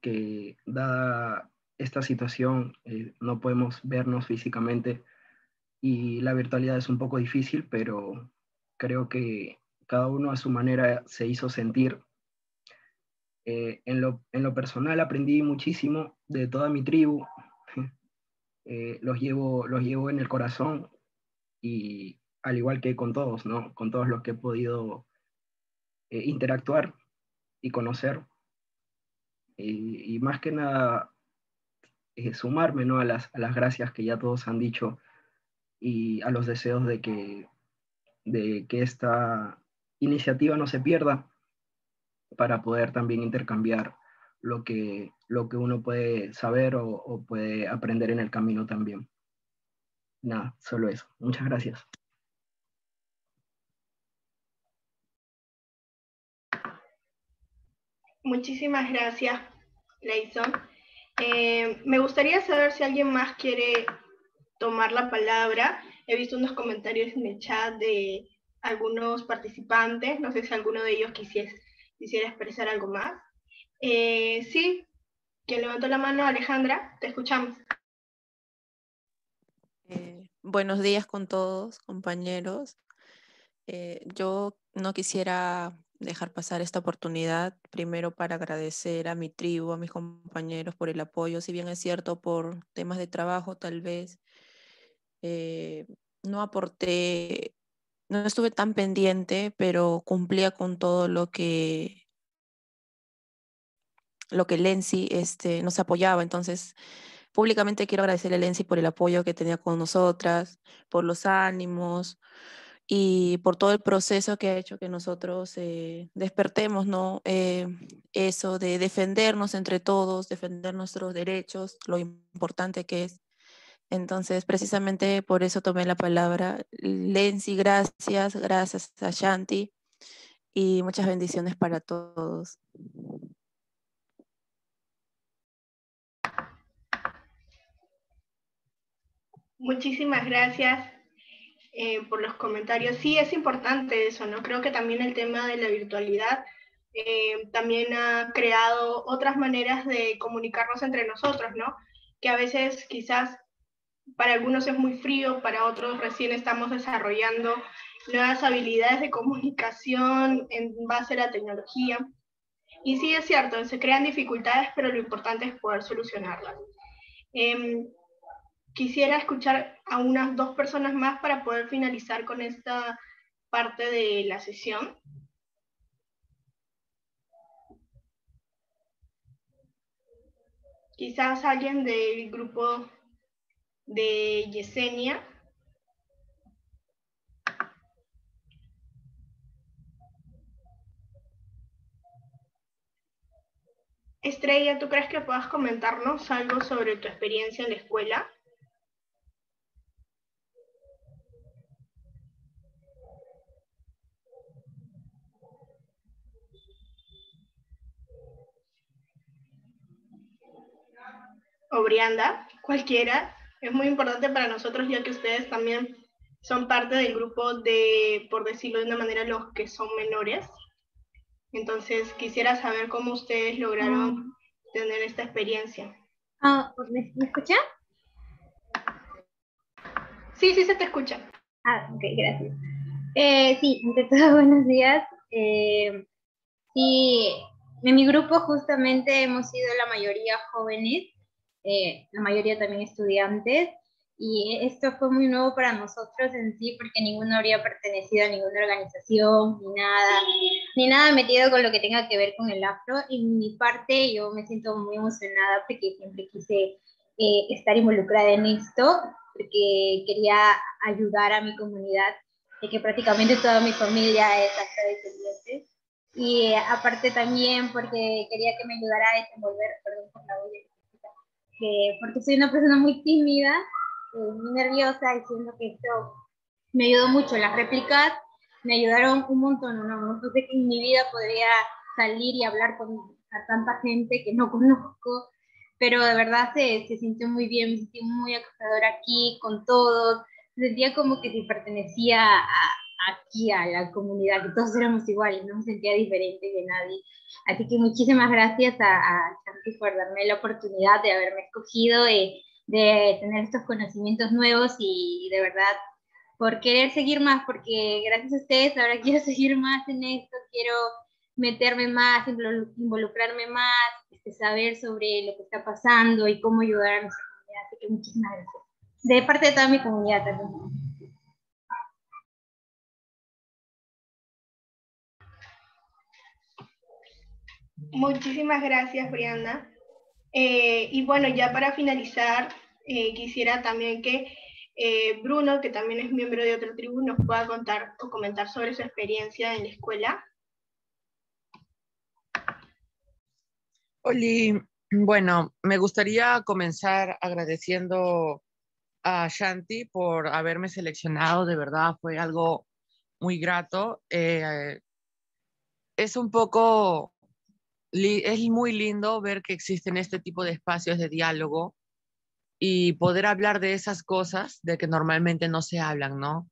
que, dada esta situación, eh, no podemos vernos físicamente y la virtualidad es un poco difícil, pero creo que cada uno a su manera se hizo sentir. Eh, en, lo, en, lo, personal aprendí muchísimo de toda mi tribu, eh, los, llevo, los llevo en el corazón y al igual que con todos, ¿no? Con todos los que he podido eh, interactuar y conocer. Y, y, más que nada, sumarme, ¿no? A las, a las gracias que ya todos han dicho y a los deseos de que, de que esta iniciativa no se pierda para poder también intercambiar lo que, lo que uno puede saber o, puede aprender en el camino también. Nada, solo eso. Muchas gracias. Muchísimas gracias, Leison. Eh, me gustaría saber si alguien más quiere tomar la palabra. He visto unos comentarios en el chat de algunos participantes. No sé si alguno de ellos quisiera, quisiera expresar algo más. Eh, sí, quien levantó la mano, Alejandra, te escuchamos. Eh, buenos días con todos, compañeros. Eh, yo no quisiera dejar pasar esta oportunidad, primero para agradecer a mi tribu, a mis compañeros por el apoyo, si bien es cierto por temas de trabajo tal vez eh, no aporté, no estuve tan pendiente, pero cumplía con todo lo que lo que Lenzi este, nos apoyaba. Entonces, públicamente quiero agradecerle a Lenzi por el apoyo que tenía con nosotras, por los ánimos y por todo el proceso que ha hecho que nosotros eh, despertemos, ¿no? Eh, eso de defendernos entre todos, defender nuestros derechos, lo importante que es entonces, precisamente por eso tomé la palabra. Lenzi, gracias, gracias a Shanti y muchas bendiciones para todos. Muchísimas gracias eh, por los comentarios. Sí, es importante eso, ¿no? Creo que también el tema de la virtualidad eh, también ha creado otras maneras de comunicarnos entre nosotros, ¿no? Que a veces quizás para algunos es muy frío, para otros recién estamos desarrollando nuevas habilidades de comunicación en base a la tecnología. Y sí es cierto, se crean dificultades, pero lo importante es poder solucionarlas. Em, quisiera escuchar a unas dos personas más para poder finalizar con esta parte de la sesión. Quizás alguien del grupo de Yesenia. Estrella, ¿tú crees que puedas comentarnos algo sobre tu experiencia en la escuela? O Brianda, cualquiera es muy importante para nosotros ya que ustedes también son parte del grupo de, por decirlo de una manera, los que son menores. Entonces, quisiera saber cómo ustedes lograron mm. tener esta experiencia. Ah, ¿me, ¿Me escucha? Sí, sí se te escucha. Ah, ok, gracias. Eh, sí, ante todo, buenos días. Eh, sí, en mi grupo justamente hemos sido la mayoría jóvenes eh, la mayoría también estudiantes, y esto fue muy nuevo para nosotros en sí porque ninguno habría pertenecido a ninguna organización ni nada, ni nada metido con lo que tenga que ver con el afro. Y mi parte yo me siento muy emocionada porque siempre quise eh, estar involucrada en esto, porque quería ayudar a mi comunidad, de que prácticamente toda mi familia es afrodescendiente. Y eh, aparte también porque quería que me ayudara a desenvolver, perdón por la que porque soy una persona muy tímida eh, muy nerviosa diciendo que esto me ayudó mucho. Las réplicas me ayudaron un montón, ¿no? No sé que en mi vida podría salir y hablar con a tanta gente que no conozco, pero de verdad se, se sintió muy bien, me sentí muy acogedora aquí con todos, sentía como que si pertenecía a, aquí a la comunidad, que todos éramos iguales, no me sentía diferente de nadie. Así que muchísimas gracias a, a por darme la oportunidad de haberme escogido. Eh, de tener estos conocimientos nuevos y, de verdad por querer seguir más, porque gracias a ustedes ahora quiero seguir más en esto, quiero meterme más, involucrarme más, este, saber sobre lo que está pasando y cómo ayudar a nuestra comunidad. Así que muchísimas gracias. De parte de toda mi comunidad también. Muchísimas gracias, Brianda. Eh, y bueno, ya para finalizar, eh, quisiera también que eh, Bruno, que también es miembro de otra tribu, nos pueda contar o comentar sobre su experiencia en la escuela. Oli, bueno, me gustaría comenzar agradeciendo a Shanti por haberme seleccionado, de verdad fue algo muy grato. es un poco es muy lindo ver que existen este tipo de espacios de diálogo y poder hablar de esas cosas de que normalmente no se hablan, ¿no?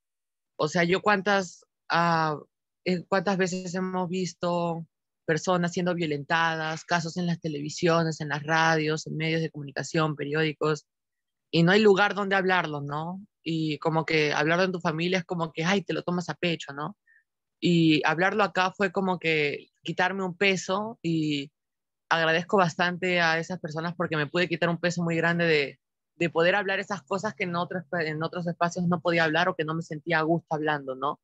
O sea, yo cuántas, ah, eh, cuántas veces hemos visto personas siendo violentadas, casos en las televisiones, en las radios, en medios de comunicación, periódicos, y no hay lugar donde hablarlo, ¿no? Y como que hablarlo en tu familia es como que, ay, te lo tomas a pecho, ¿no? Y hablarlo acá fue como que quitarme un peso y agradezco bastante a esas personas porque me pude quitar un peso muy grande de, de poder hablar esas cosas que en otros, en otros espacios no podía hablar o que no me sentía a gusto hablando, ¿no?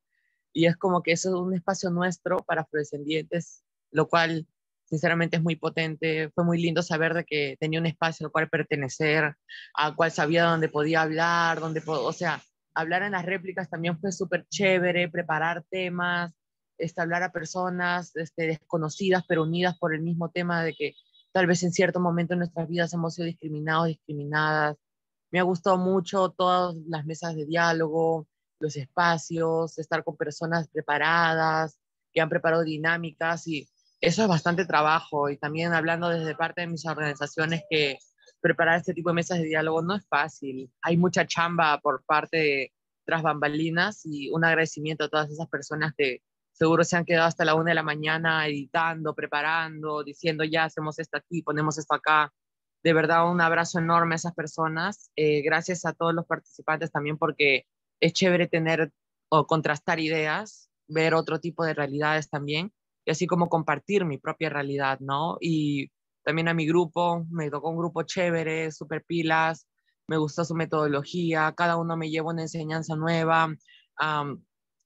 Y es como que eso es un espacio nuestro para afrodescendientes, lo cual sinceramente es muy potente. Fue muy lindo saber de que tenía un espacio al cual pertenecer, al cual sabía dónde podía hablar, dónde, o sea, hablar en las réplicas también fue súper chévere, preparar temas, este, hablar a personas este, desconocidas pero unidas por el mismo tema de que tal vez en cierto momento en nuestras vidas hemos sido discriminados, discriminadas. Me ha gustado mucho todas las mesas de diálogo, los espacios, estar con personas preparadas, que han preparado dinámicas y eso es bastante trabajo y también hablando desde parte de mis organizaciones que preparar este tipo de mesas de diálogo no es fácil. Hay mucha chamba por parte de tras bambalinas y un agradecimiento a todas esas personas que seguro se han quedado hasta la una de la mañana editando, preparando, diciendo ya hacemos esto aquí, ponemos esto acá. De verdad, un abrazo enorme a esas personas. Eh, gracias a todos los participantes también porque es chévere tener o contrastar ideas, ver otro tipo de realidades también y así como compartir mi propia realidad, ¿no? Y también a mi grupo, me tocó un grupo chévere, super pilas, me gustó su metodología, cada uno me lleva una enseñanza nueva.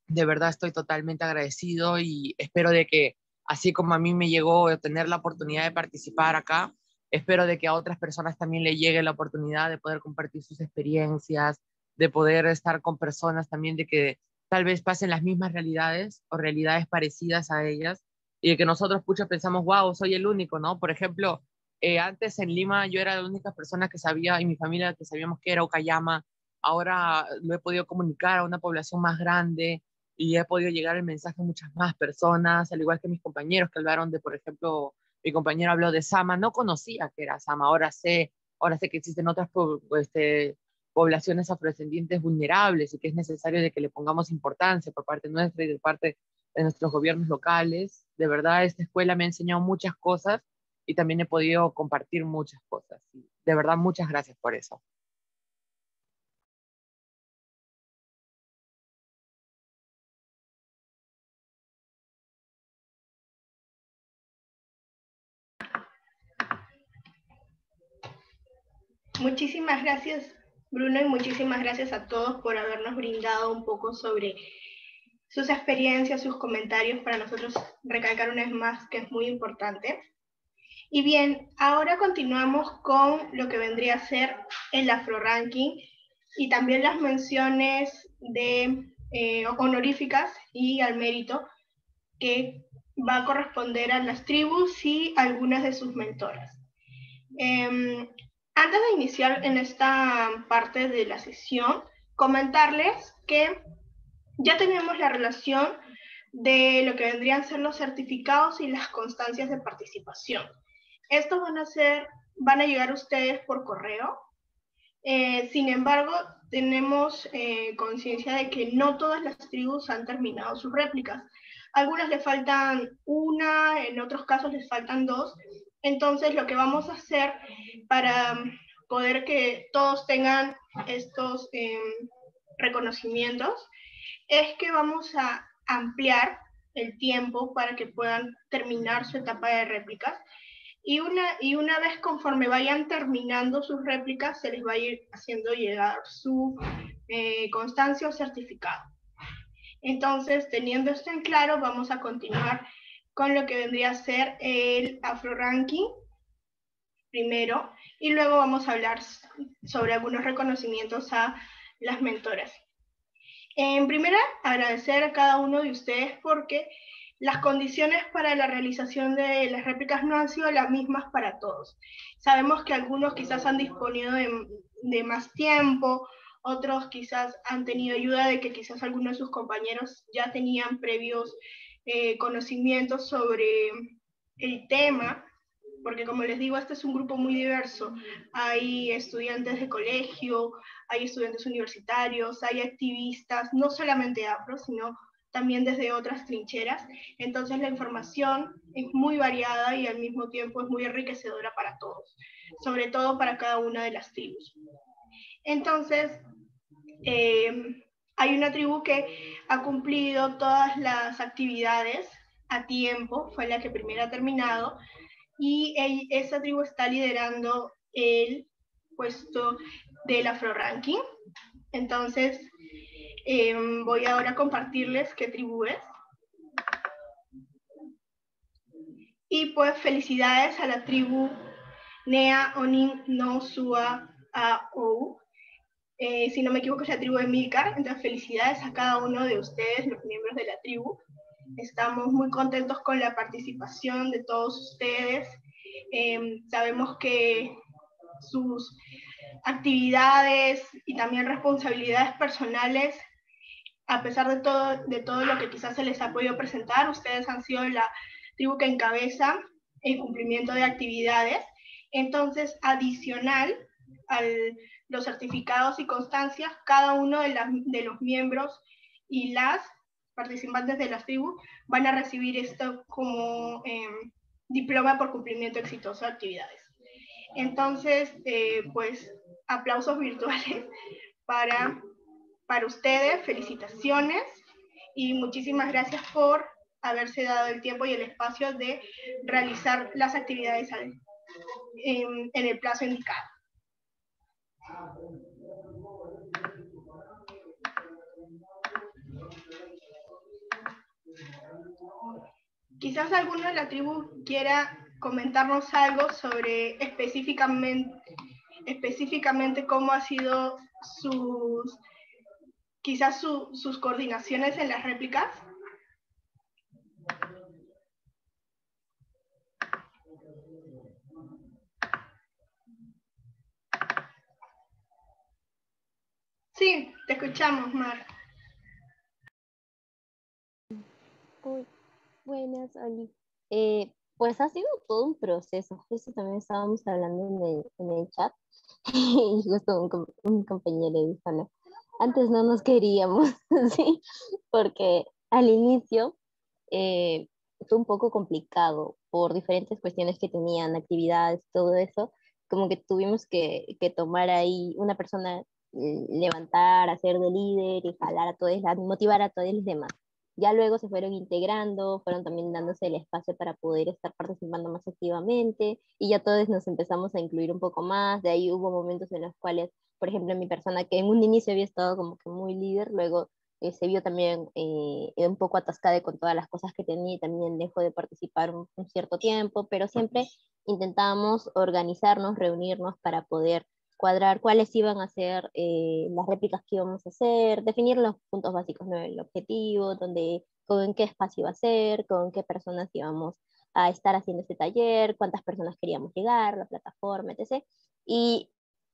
De verdad estoy totalmente agradecido y espero de que así como a mí me llegó tener la oportunidad de participar acá, espero de que a otras personas también le llegue la oportunidad de poder compartir sus experiencias, de poder estar con personas también de que tal vez pasen las mismas realidades o realidades parecidas a ellas y de que nosotros pucha pensamos, wow, soy el único, ¿no? Por ejemplo, eh, antes en Lima yo era la única persona que sabía, y mi familia que sabíamos que era Okayama, ahora lo he podido comunicar a una población más grande y he podido llegar el mensaje a muchas más personas, al igual que mis compañeros que hablaron de, por ejemplo, mi compañero habló de Sama, no conocía que era Sama, ahora sé, ahora sé que existen otras este, poblaciones afrodescendientes vulnerables y que es necesario de que le pongamos importancia por parte nuestra y de parte de nuestros gobiernos locales. De verdad, esta escuela me ha enseñado muchas cosas y también he podido compartir muchas cosas. de verdad, muchas gracias por eso. Muchísimas gracias Bruno, y muchísimas gracias a todos por habernos brindado un poco sobre sus experiencias, sus comentarios, para nosotros recalcar una vez más que es muy importante. Y bien, ahora continuamos con lo que vendría a ser el Afro Ranking y también las menciones de eh, honoríficas y al mérito que va a corresponder a las tribus y algunas de sus mentoras. Em, antes de iniciar en esta parte de la sesión, comentarles que ya tenemos la relación de lo que vendrían a ser los certificados y las constancias de participación. Estos van a ser, van a llegar a ustedes por correo. Eh, sin embargo, tenemos eh, conciencia de que no todas las tribus han terminado sus réplicas. Algunas les faltan una, en otros casos les faltan dos. Entonces, lo que vamos a hacer para poder que todos tengan estos em, reconocimientos es que vamos a ampliar el tiempo para que puedan terminar su etapa de réplicas y una, y una vez conforme vayan terminando sus réplicas, se les va a ir haciendo llegar su eh, constancia o certificado. Entonces, teniendo esto en claro, vamos a continuar con lo que vendría a ser el Afro Ranking primero, y luego vamos a hablar sobre algunos reconocimientos a las mentoras. En primera, agradecer a cada uno de ustedes porque las condiciones para la realización de las réplicas no han sido las mismas para todos. Sabemos que algunos quizás han disponido de, más tiempo, otros quizás han tenido ayuda de que quizás algunos de sus compañeros ya tenían previos eh, conocimientos sobre el tema, porque como les digo, este es un grupo muy diverso. Hay estudiantes de colegio, hay estudiantes universitarios, hay activistas, no solamente afro, sino también desde otras trincheras. Entonces la información es muy variada y al mismo tiempo es muy enriquecedora para todos, sobre todo para cada una de las tribus. Entonces, eh, hay una tribu que ha cumplido todas las actividades a tiempo, fue la que primero ha terminado, y esa tribu está liderando el puesto del Afro Ranking. Entonces, Em, voy ahora a compartirles qué tribu es. Y pues felicidades a la tribu Nea Onin No Sua Ou. Eh, si no me equivoco es la tribu de Milcar. Entonces felicidades a cada uno de ustedes, los miembros de la tribu. Estamos muy contentos con la participación de todos ustedes. Em, sabemos que sus actividades y también responsabilidades personales a pesar de todo, de todo lo que quizás se les ha podido presentar, ustedes han sido la tribu que encabeza el cumplimiento de actividades. Entonces, adicional a los certificados y constancias, cada uno de, los miembros y las participantes de las tribus van a recibir esto como em, diploma por cumplimiento exitoso de actividades. Entonces, eh, pues, aplausos virtuales para para ustedes, felicitaciones y muchísimas gracias por haberse dado el tiempo y el espacio de realizar las actividades en, el plazo indicado. Quizás alguno de la tribu quiera comentarnos algo sobre específicamente, específicamente cómo ha sido sus quizás sus coordinaciones en las réplicas. Sí, te escuchamos, Mar. buenas, Oli. Eh, pues ha sido todo un proceso. Justo también estábamos hablando en el, en el chat y justo un, un compañero dijo, ¿no? antes no nos queríamos, ¿sí? Porque al inicio eh, fue un poco complicado por diferentes cuestiones que tenían, actividades, todo eso, como que tuvimos que, que tomar ahí una persona, levantar, hacer de líder y jalar a todos, motivar a todos los demás. Ya luego se fueron integrando, fueron también dándose el espacio para poder estar participando más activamente y ya todos nos empezamos a incluir un poco más. De ahí hubo momentos en los cuales por ejemplo, mi persona que en un inicio había estado como que muy líder, luego eh, se vio también eh, un poco atascada con todas las cosas que tenía y también dejó de participar un, cierto tiempo, pero siempre intentábamos organizarnos, reunirnos para poder cuadrar cuáles iban a ser eh, las réplicas que íbamos a hacer, definir los puntos básicos, ¿no? el objetivo, dónde, con qué espacio iba a ser, con qué personas íbamos a estar haciendo este taller, cuántas personas queríamos llegar, la plataforma, etc. Y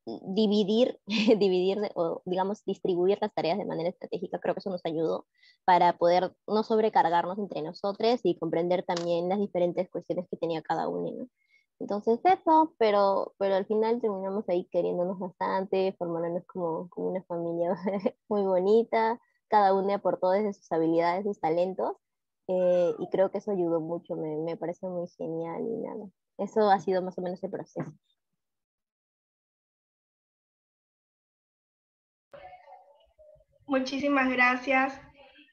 dividir, dividir o digamos distribuir las tareas de manera estratégica, creo que eso nos ayudó para poder no sobrecargarnos entre nosotros y comprender también las diferentes cuestiones que tenía cada uno. Entonces eso, pero, pero al final terminamos ahí queriéndonos bastante, formándonos como, como una familia muy bonita, cada uno aportó desde sus habilidades, sus talentos, eh, y creo que eso ayudó mucho, me, me parece muy genial y nada. Eso ha sido más o menos el proceso. Muchísimas gracias.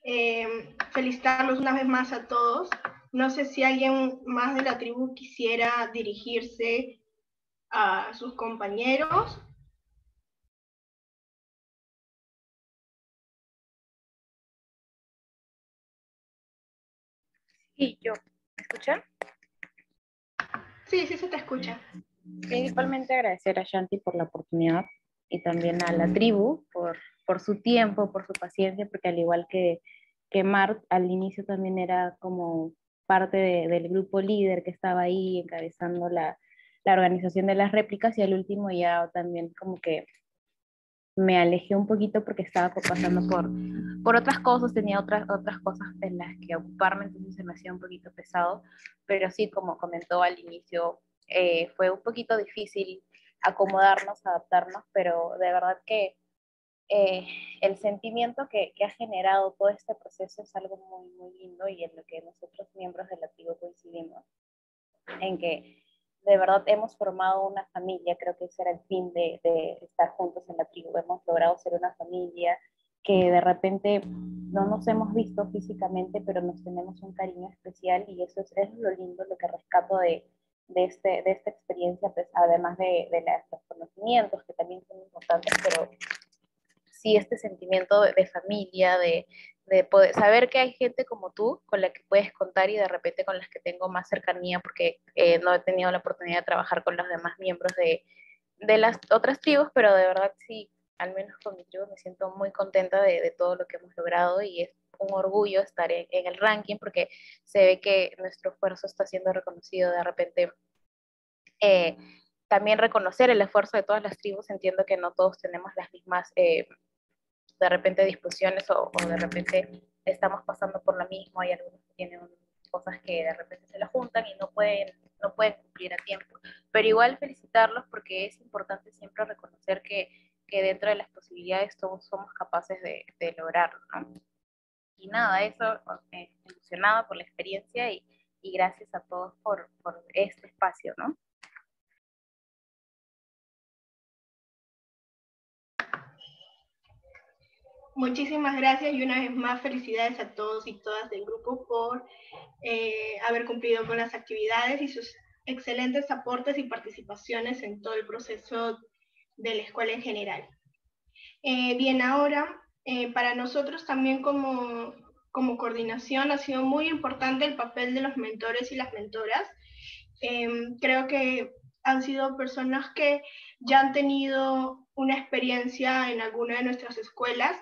Eh, felicitarlos una vez más a todos. No sé si alguien más de la tribu quisiera dirigirse a sus compañeros. Sí, yo. ¿Me escuchan? Sí, sí se te escucha. Principalmente agradecer a Shanti por la oportunidad y también a la tribu por por su tiempo, por su paciencia, porque al igual que, que Mart, al inicio también era como parte del grupo líder que estaba ahí encabezando la, la organización de las réplicas y al último ya también como que me alejé un poquito porque estaba pasando por, por otras cosas, tenía otras, otras cosas en las que ocuparme, entonces se me hacía un poquito pesado, pero sí, como comentó al inicio, eh, fue un poquito difícil acomodarnos, adaptarnos, pero de verdad que eh, el sentimiento que, que, ha generado todo este proceso es algo muy, muy lindo y en lo que nosotros miembros de la tribu coincidimos, en que de verdad hemos formado una familia, creo que ese era el fin de, de estar juntos en la tribu, hemos logrado ser una familia que de repente no nos hemos visto físicamente, pero nos tenemos un cariño especial y eso es, es lo lindo, lo que rescato de, de, este, de esta experiencia, pues, además de, de los conocimientos que también son importantes, pero sí este sentimiento de, familia, de, de, poder saber que hay gente como tú con la que puedes contar y de repente con las que tengo más cercanía porque eh, no he tenido la oportunidad de trabajar con los demás miembros de, de las otras tribus, pero de verdad sí, al menos con mi tribu me siento muy contenta de, de todo lo que hemos logrado y es un orgullo estar en, el ranking porque se ve que nuestro esfuerzo está siendo reconocido de repente. Eh, también reconocer el esfuerzo de todas las tribus, entiendo que no todos tenemos las mismas eh, de repente discusiones o, de repente estamos pasando por lo mismo, hay algunos que tienen cosas que de repente se la juntan y no pueden, no pueden cumplir a tiempo. Pero igual felicitarlos porque es importante siempre reconocer que, que dentro de las posibilidades todos somos capaces de, de lograrlo. Y nada, eso, eh, emocionada por la experiencia y, y gracias a todos por, por este espacio, ¿no? Muchísimas gracias y una vez más felicidades a todos y todas del grupo por eh, haber cumplido con las actividades y sus excelentes aportes y participaciones en todo el proceso de la escuela en general. Eh, bien, ahora eh, para nosotros también como, como coordinación ha sido muy importante el papel de los mentores y las mentoras. creo que han sido personas que ya han tenido una experiencia en alguna de nuestras escuelas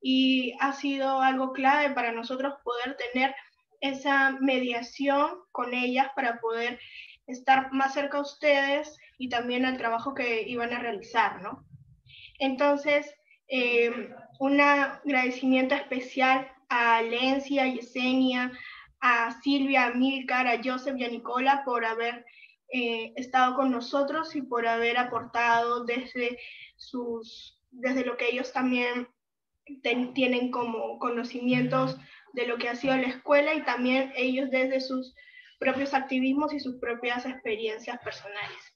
y ha sido algo clave para nosotros poder tener esa mediación con ellas para poder estar más cerca a ustedes y también al trabajo que iban a realizar, ¿no? Entonces, eh, un agradecimiento especial a Lencia, a Yesenia, a Silvia, a Milcar, a Joseph y a Nicola por haber eh, estado con nosotros y por haber aportado desde, sus, desde lo que ellos también tienen como conocimientos de lo que ha sido la escuela y también ellos desde sus propios activismos y sus propias experiencias personales.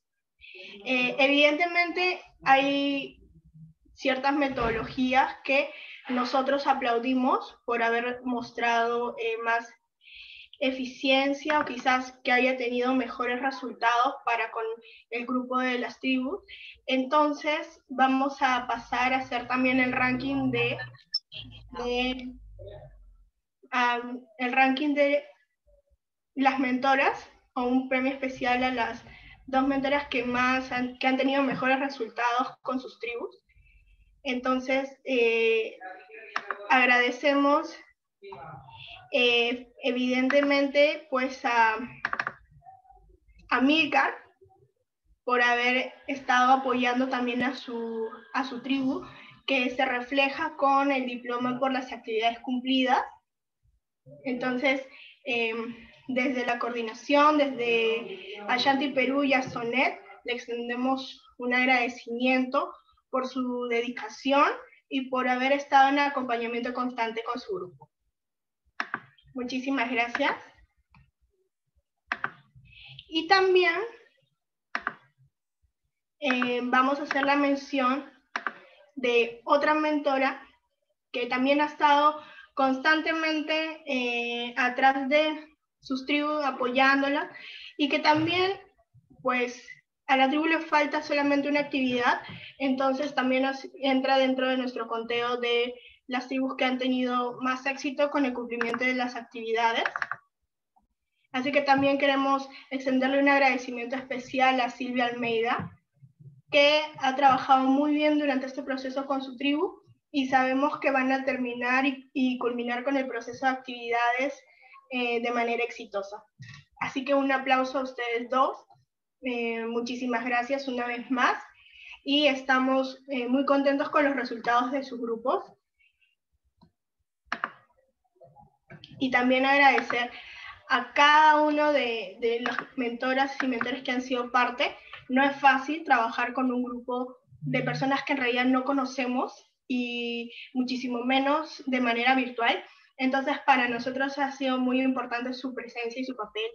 Eh, evidentemente hay ciertas metodologías que nosotros aplaudimos por haber mostrado eh, más eficiencia o quizás que haya tenido mejores resultados para con el grupo de las tribus. Entonces vamos a pasar a hacer también el ranking de, el ranking de las mentoras o un premio especial a las dos mentoras que más han, que han tenido mejores resultados con sus tribus. Entonces, eh, agradecemos eh, evidentemente pues a, a por haber estado apoyando también a su, a su tribu, que se refleja con el diploma por las actividades cumplidas. Entonces, em, desde la coordinación, desde Ashanti Perú y a Sonet, le extendemos un agradecimiento por su dedicación y por haber estado en acompañamiento constante con su grupo. Muchísimas gracias. Y también eh, vamos a hacer la mención de otra mentora que también ha estado constantemente eh, atrás de sus tribus apoyándola y que también pues a la tribu le falta solamente una actividad, entonces también entra dentro de nuestro conteo de las tribus que han tenido más éxito con el cumplimiento de las actividades. Así que también queremos extenderle un agradecimiento especial a Silvia Almeida, que ha trabajado muy bien durante este proceso con su tribu y sabemos que van a terminar y, culminar con el proceso de actividades eh, de manera exitosa. Así que un aplauso a ustedes dos. Eh, muchísimas gracias una vez más y estamos eh, muy contentos con los resultados de sus grupos. Y también agradecer a cada uno de, de las mentoras y mentores que han sido parte. No es fácil trabajar con un grupo de personas que en realidad no conocemos y muchísimo menos de manera virtual. Entonces, para nosotros ha sido muy importante su presencia y su papel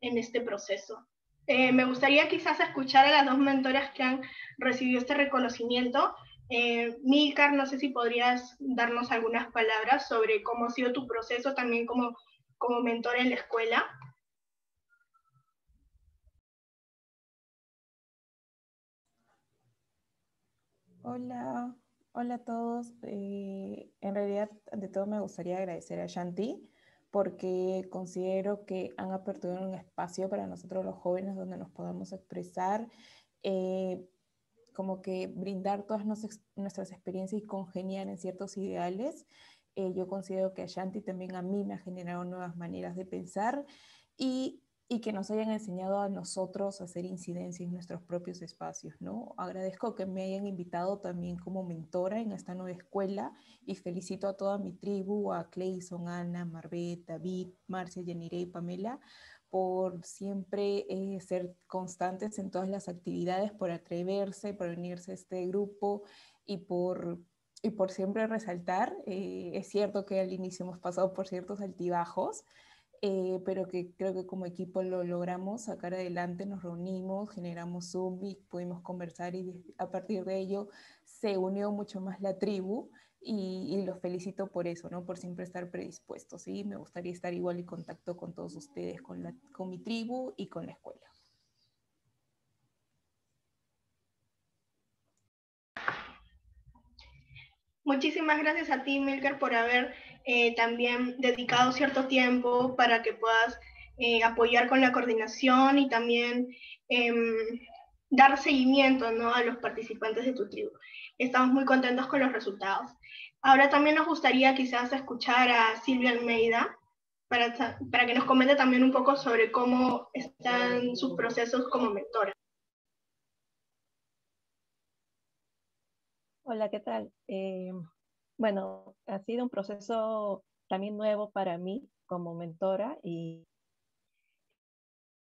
en este proceso. Eh, me gustaría quizás escuchar a las dos mentoras que han recibido este reconocimiento eh, Milcar, no sé si podrías darnos algunas palabras sobre cómo ha sido tu proceso también como, como mentor en la escuela. Hola, hola a todos. Eh, en realidad, de todo me gustaría agradecer a Shanti porque considero que han aperturado un espacio para nosotros los jóvenes donde nos podamos expresar. Eh, como que brindar todas nuestras experiencias y congeniar en ciertos ideales. Eh, yo considero que Ashanti también a mí me ha generado nuevas maneras de pensar y, y, que nos hayan enseñado a nosotros a hacer incidencia en nuestros propios espacios. ¿no? Agradezco que me hayan invitado también como mentora en esta nueva escuela y felicito a toda mi tribu, a Clayson, Ana, Marbet, David, Marcia, Yanire y Pamela por siempre eh, ser constantes en todas las actividades, por atreverse, por unirse a este grupo y por, y por siempre resaltar. Eh, es cierto que al inicio hemos pasado por ciertos altibajos, eh, pero que creo que como equipo lo logramos sacar adelante, nos reunimos, generamos Zoom y pudimos conversar y a partir de ello se unió mucho más la tribu y, los felicito por eso, ¿no? Por siempre estar predispuestos, ¿sí? Me gustaría estar igual en contacto con todos ustedes, con, la, con mi tribu y con la escuela. Muchísimas gracias a ti, Milker, por haber eh, también dedicado cierto tiempo para que puedas eh, apoyar con la coordinación y también em, dar seguimiento ¿no? a los participantes de tu tribu. Estamos muy contentos con los resultados. Ahora también nos gustaría quizás escuchar a Silvia Almeida para, para que nos comente también un poco sobre cómo están sus procesos como mentora. Hola, ¿qué tal? Eh, bueno, ha sido un proceso también nuevo para mí como mentora y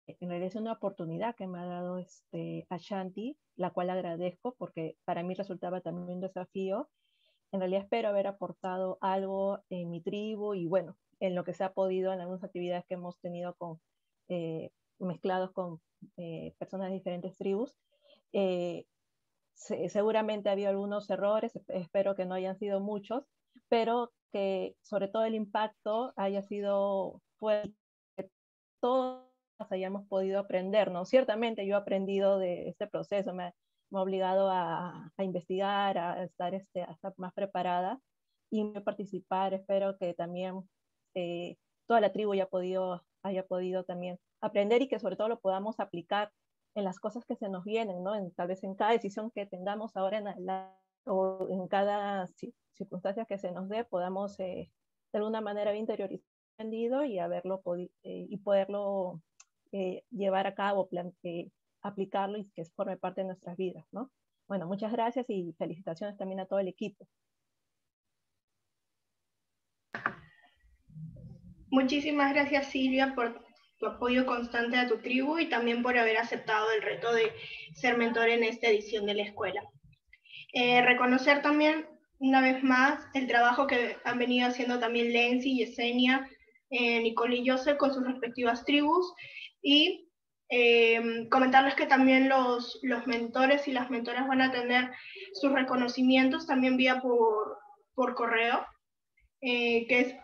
en realidad es una oportunidad que me ha dado este Ashanti, la cual agradezco porque para mí resultaba también un desafío en realidad espero haber aportado algo en mi tribu y bueno, en lo que se ha podido en algunas actividades que hemos tenido con, eh, mezclados con eh, personas de diferentes tribus. Eh, seguramente ha habido algunos errores, espero que no hayan sido muchos, pero que sobre todo el impacto haya sido fuerte todos hayamos podido aprender, ¿no? Ciertamente yo he aprendido de este proceso, me, me ha obligado a, a, investigar, a estar, este, a estar más preparada y participar. Espero que también eh, toda la tribu haya podido, haya podido también aprender y que sobre todo lo podamos aplicar en las cosas que se nos vienen, ¿no? En, tal vez en cada decisión que tengamos ahora en o en cada circunstancia que se nos dé, podamos eh, de alguna manera interiorizar y haberlo eh, y poderlo eh, llevar a cabo, plan, aplicarlo y que forme parte de nuestras vidas, ¿no? Bueno, muchas gracias y felicitaciones también a todo el equipo. Muchísimas gracias Silvia por tu apoyo constante a tu tribu y también por haber aceptado el reto de ser mentor en esta edición de la escuela. Eh, reconocer también una vez más el trabajo que han venido haciendo también Lenzi, Yesenia, eh, Nicole y Joseph con sus respectivas tribus y eh, comentarles que también los, los mentores y las mentoras van a tener sus reconocimientos también vía por, por correo, eh, que es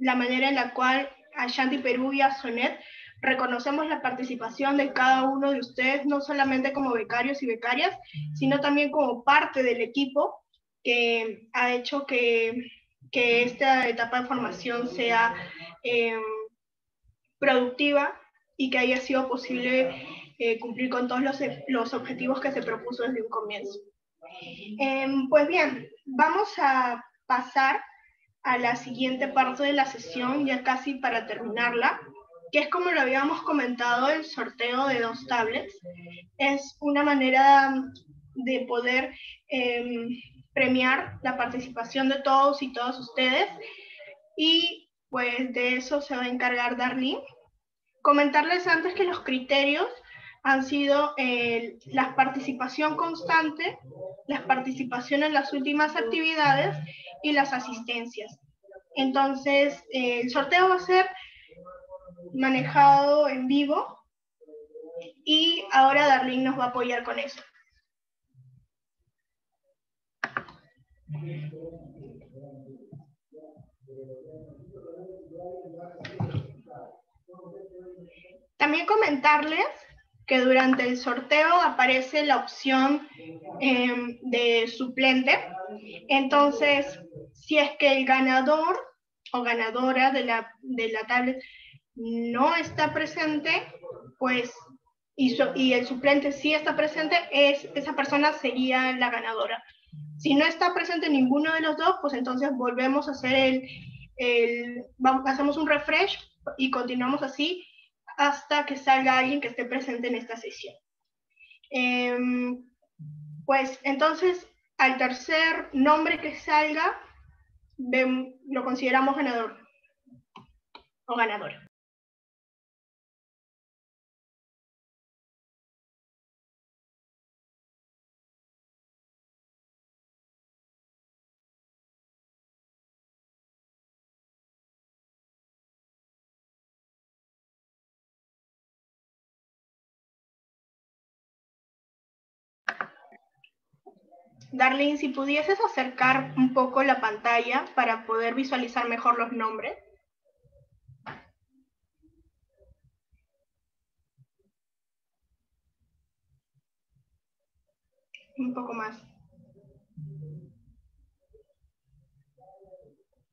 la manera en la cual Ashanti Perú y a Sonet reconocemos la participación de cada uno de ustedes, no solamente como becarios y becarias, sino también como parte del equipo que ha hecho que, que esta etapa de formación sea eh, productiva y que haya sido posible eh, cumplir con todos los, los, objetivos que se propuso desde un comienzo. Eh, pues bien, vamos a pasar a la siguiente parte de la sesión, ya casi para terminarla, que es como lo habíamos comentado, el sorteo de dos tablets. Es una manera de poder eh, premiar la participación de todos y todas ustedes. Y pues de eso se va a encargar Darlene. Comentarles antes que los criterios han sido eh, la participación constante, la participación en las últimas actividades y las asistencias. Entonces, eh, el sorteo va a ser manejado en vivo y ahora Darlene nos va a apoyar con eso. También comentarles que durante el sorteo aparece la opción em, de suplente. Entonces, si es que el ganador o ganadora de la, de la tablet no está presente, pues, y, el suplente sí está presente, es, esa persona sería la ganadora. Si no está presente ninguno de los dos, pues entonces volvemos a hacer el, el hacemos un refresh y continuamos así hasta que salga alguien que esté presente en esta sesión. Em, pues entonces, al tercer nombre que salga, lo consideramos ganador o ganadora. Darlene, si pudieses acercar un poco la pantalla para poder visualizar mejor los nombres. Un poco más.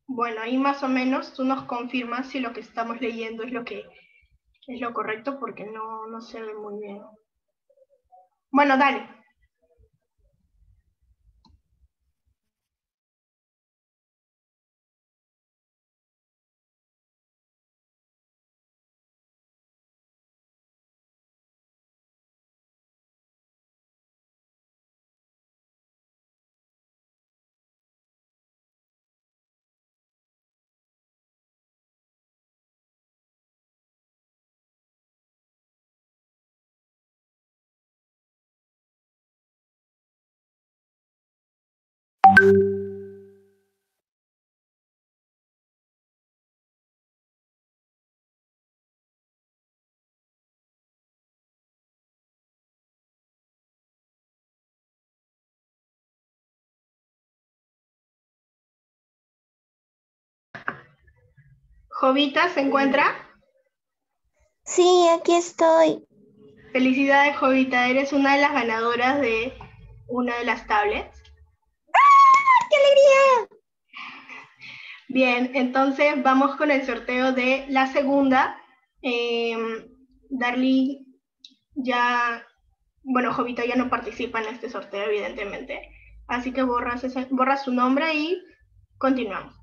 Bueno, ahí más o menos tú nos confirmas si lo que estamos leyendo es lo que es lo correcto porque no, no se ve muy bien. Bueno, dale. Jovita se encuentra. Sí, aquí estoy. Felicidades, Jovita. Eres una de las ganadoras de una de las tablets. ¡Qué alegría! Bien, entonces vamos con el sorteo de la segunda. Eh, Darly ya, bueno, Jovita ya no participa en este sorteo, evidentemente. Así que borras, borras su nombre y continuamos.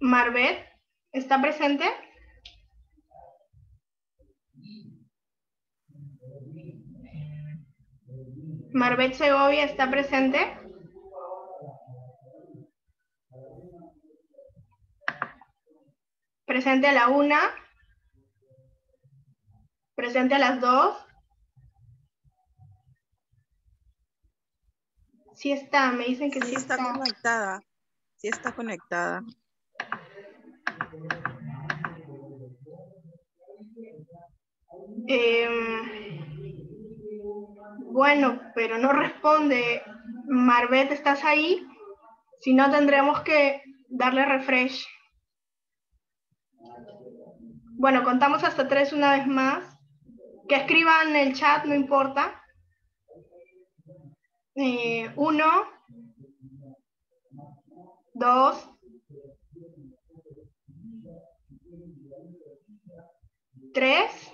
Marbet, ¿está presente? Marbet Segovia, ¿está presente? Presente a la una. Presente a las dos. Sí está, me dicen que sí, Sí está conectada. Sí está conectada. Em, bueno, pero no responde. Marbet, ¿estás ahí? Si no, tendremos que darle refresh. Bueno, contamos hasta tres una vez más. Que escriban en el chat, no importa. Eh, uno, dos, tres.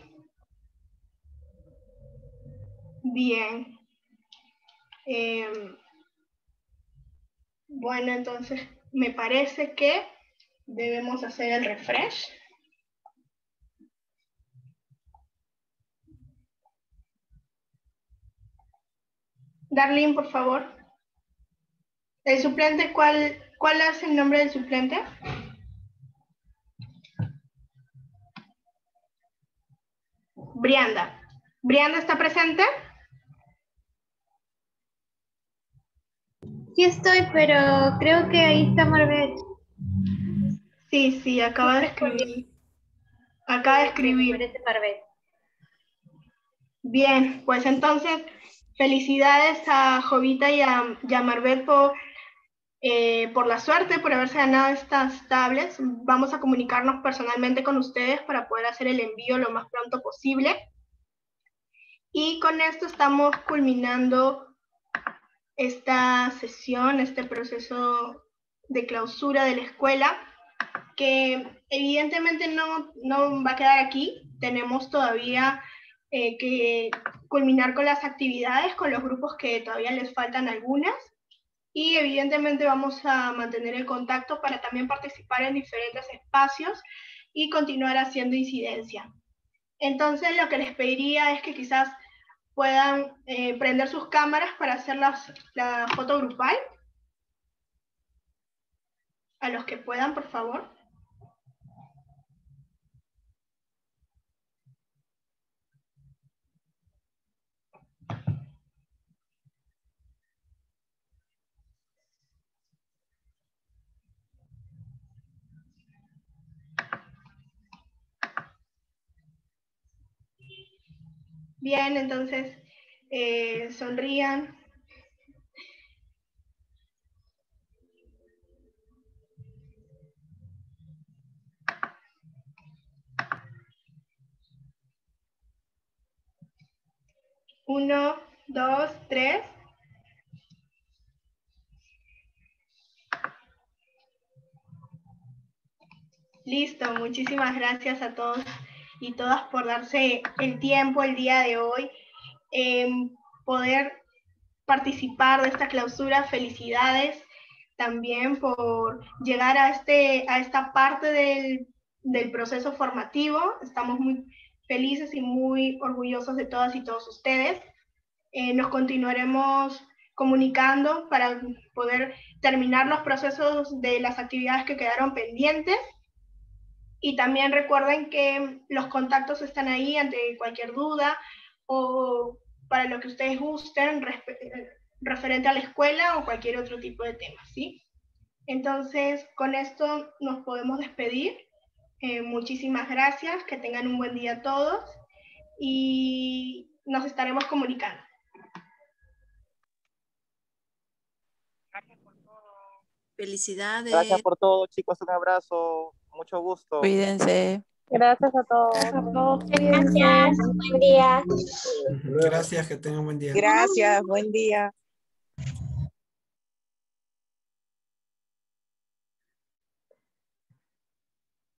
Bien. Em, bueno, entonces me parece que debemos hacer el refresh. Darlene, por favor. ¿El suplente cuál, cuál es el nombre del suplente? Brianda. ¿Brianda está presente? Sí estoy, pero creo que ahí está Marbet. Sí, sí, acaba de escribir. Acaba de escribir. Marbet. Bien, pues entonces, felicidades a Jovita y a, y a Marbet por, eh, por la suerte, por haberse ganado estas tablets. Vamos a comunicarnos personalmente con ustedes para poder hacer el envío lo más pronto posible. Y con esto estamos culminando esta sesión, este proceso de clausura de la escuela, que evidentemente no, no va a quedar aquí. Tenemos todavía eh, que culminar con las actividades, con los grupos que todavía les faltan algunas. Y evidentemente vamos a mantener el contacto para también participar en diferentes espacios y continuar haciendo incidencia. Entonces lo que les pediría es que quizás puedan eh, prender sus cámaras para hacer las, la foto grupal. A los que puedan, por favor. Bien, entonces eh, sonrían. Uno, dos, tres. Listo, muchísimas gracias a todos y todas por darse el tiempo el día de hoy, en poder participar de esta clausura. Felicidades también por llegar a, este, a esta parte del, del proceso formativo. Estamos muy felices y muy orgullosos de todas y todos ustedes. Eh, nos continuaremos comunicando para poder terminar los procesos de las actividades que quedaron pendientes. Y también recuerden que los contactos están ahí ante cualquier duda o para lo que ustedes gusten referente a la escuela o cualquier otro tipo de tema, ¿sí? Entonces, con esto nos podemos despedir. Eh, muchísimas gracias, que tengan un buen día todos y nos estaremos comunicando. Felicidades. Gracias por todo, chicos. Un abrazo. Mucho gusto. Cuídense. Gracias a todos. Gracias. Buen día. Gracias, que tengan buen día. Gracias, buen día.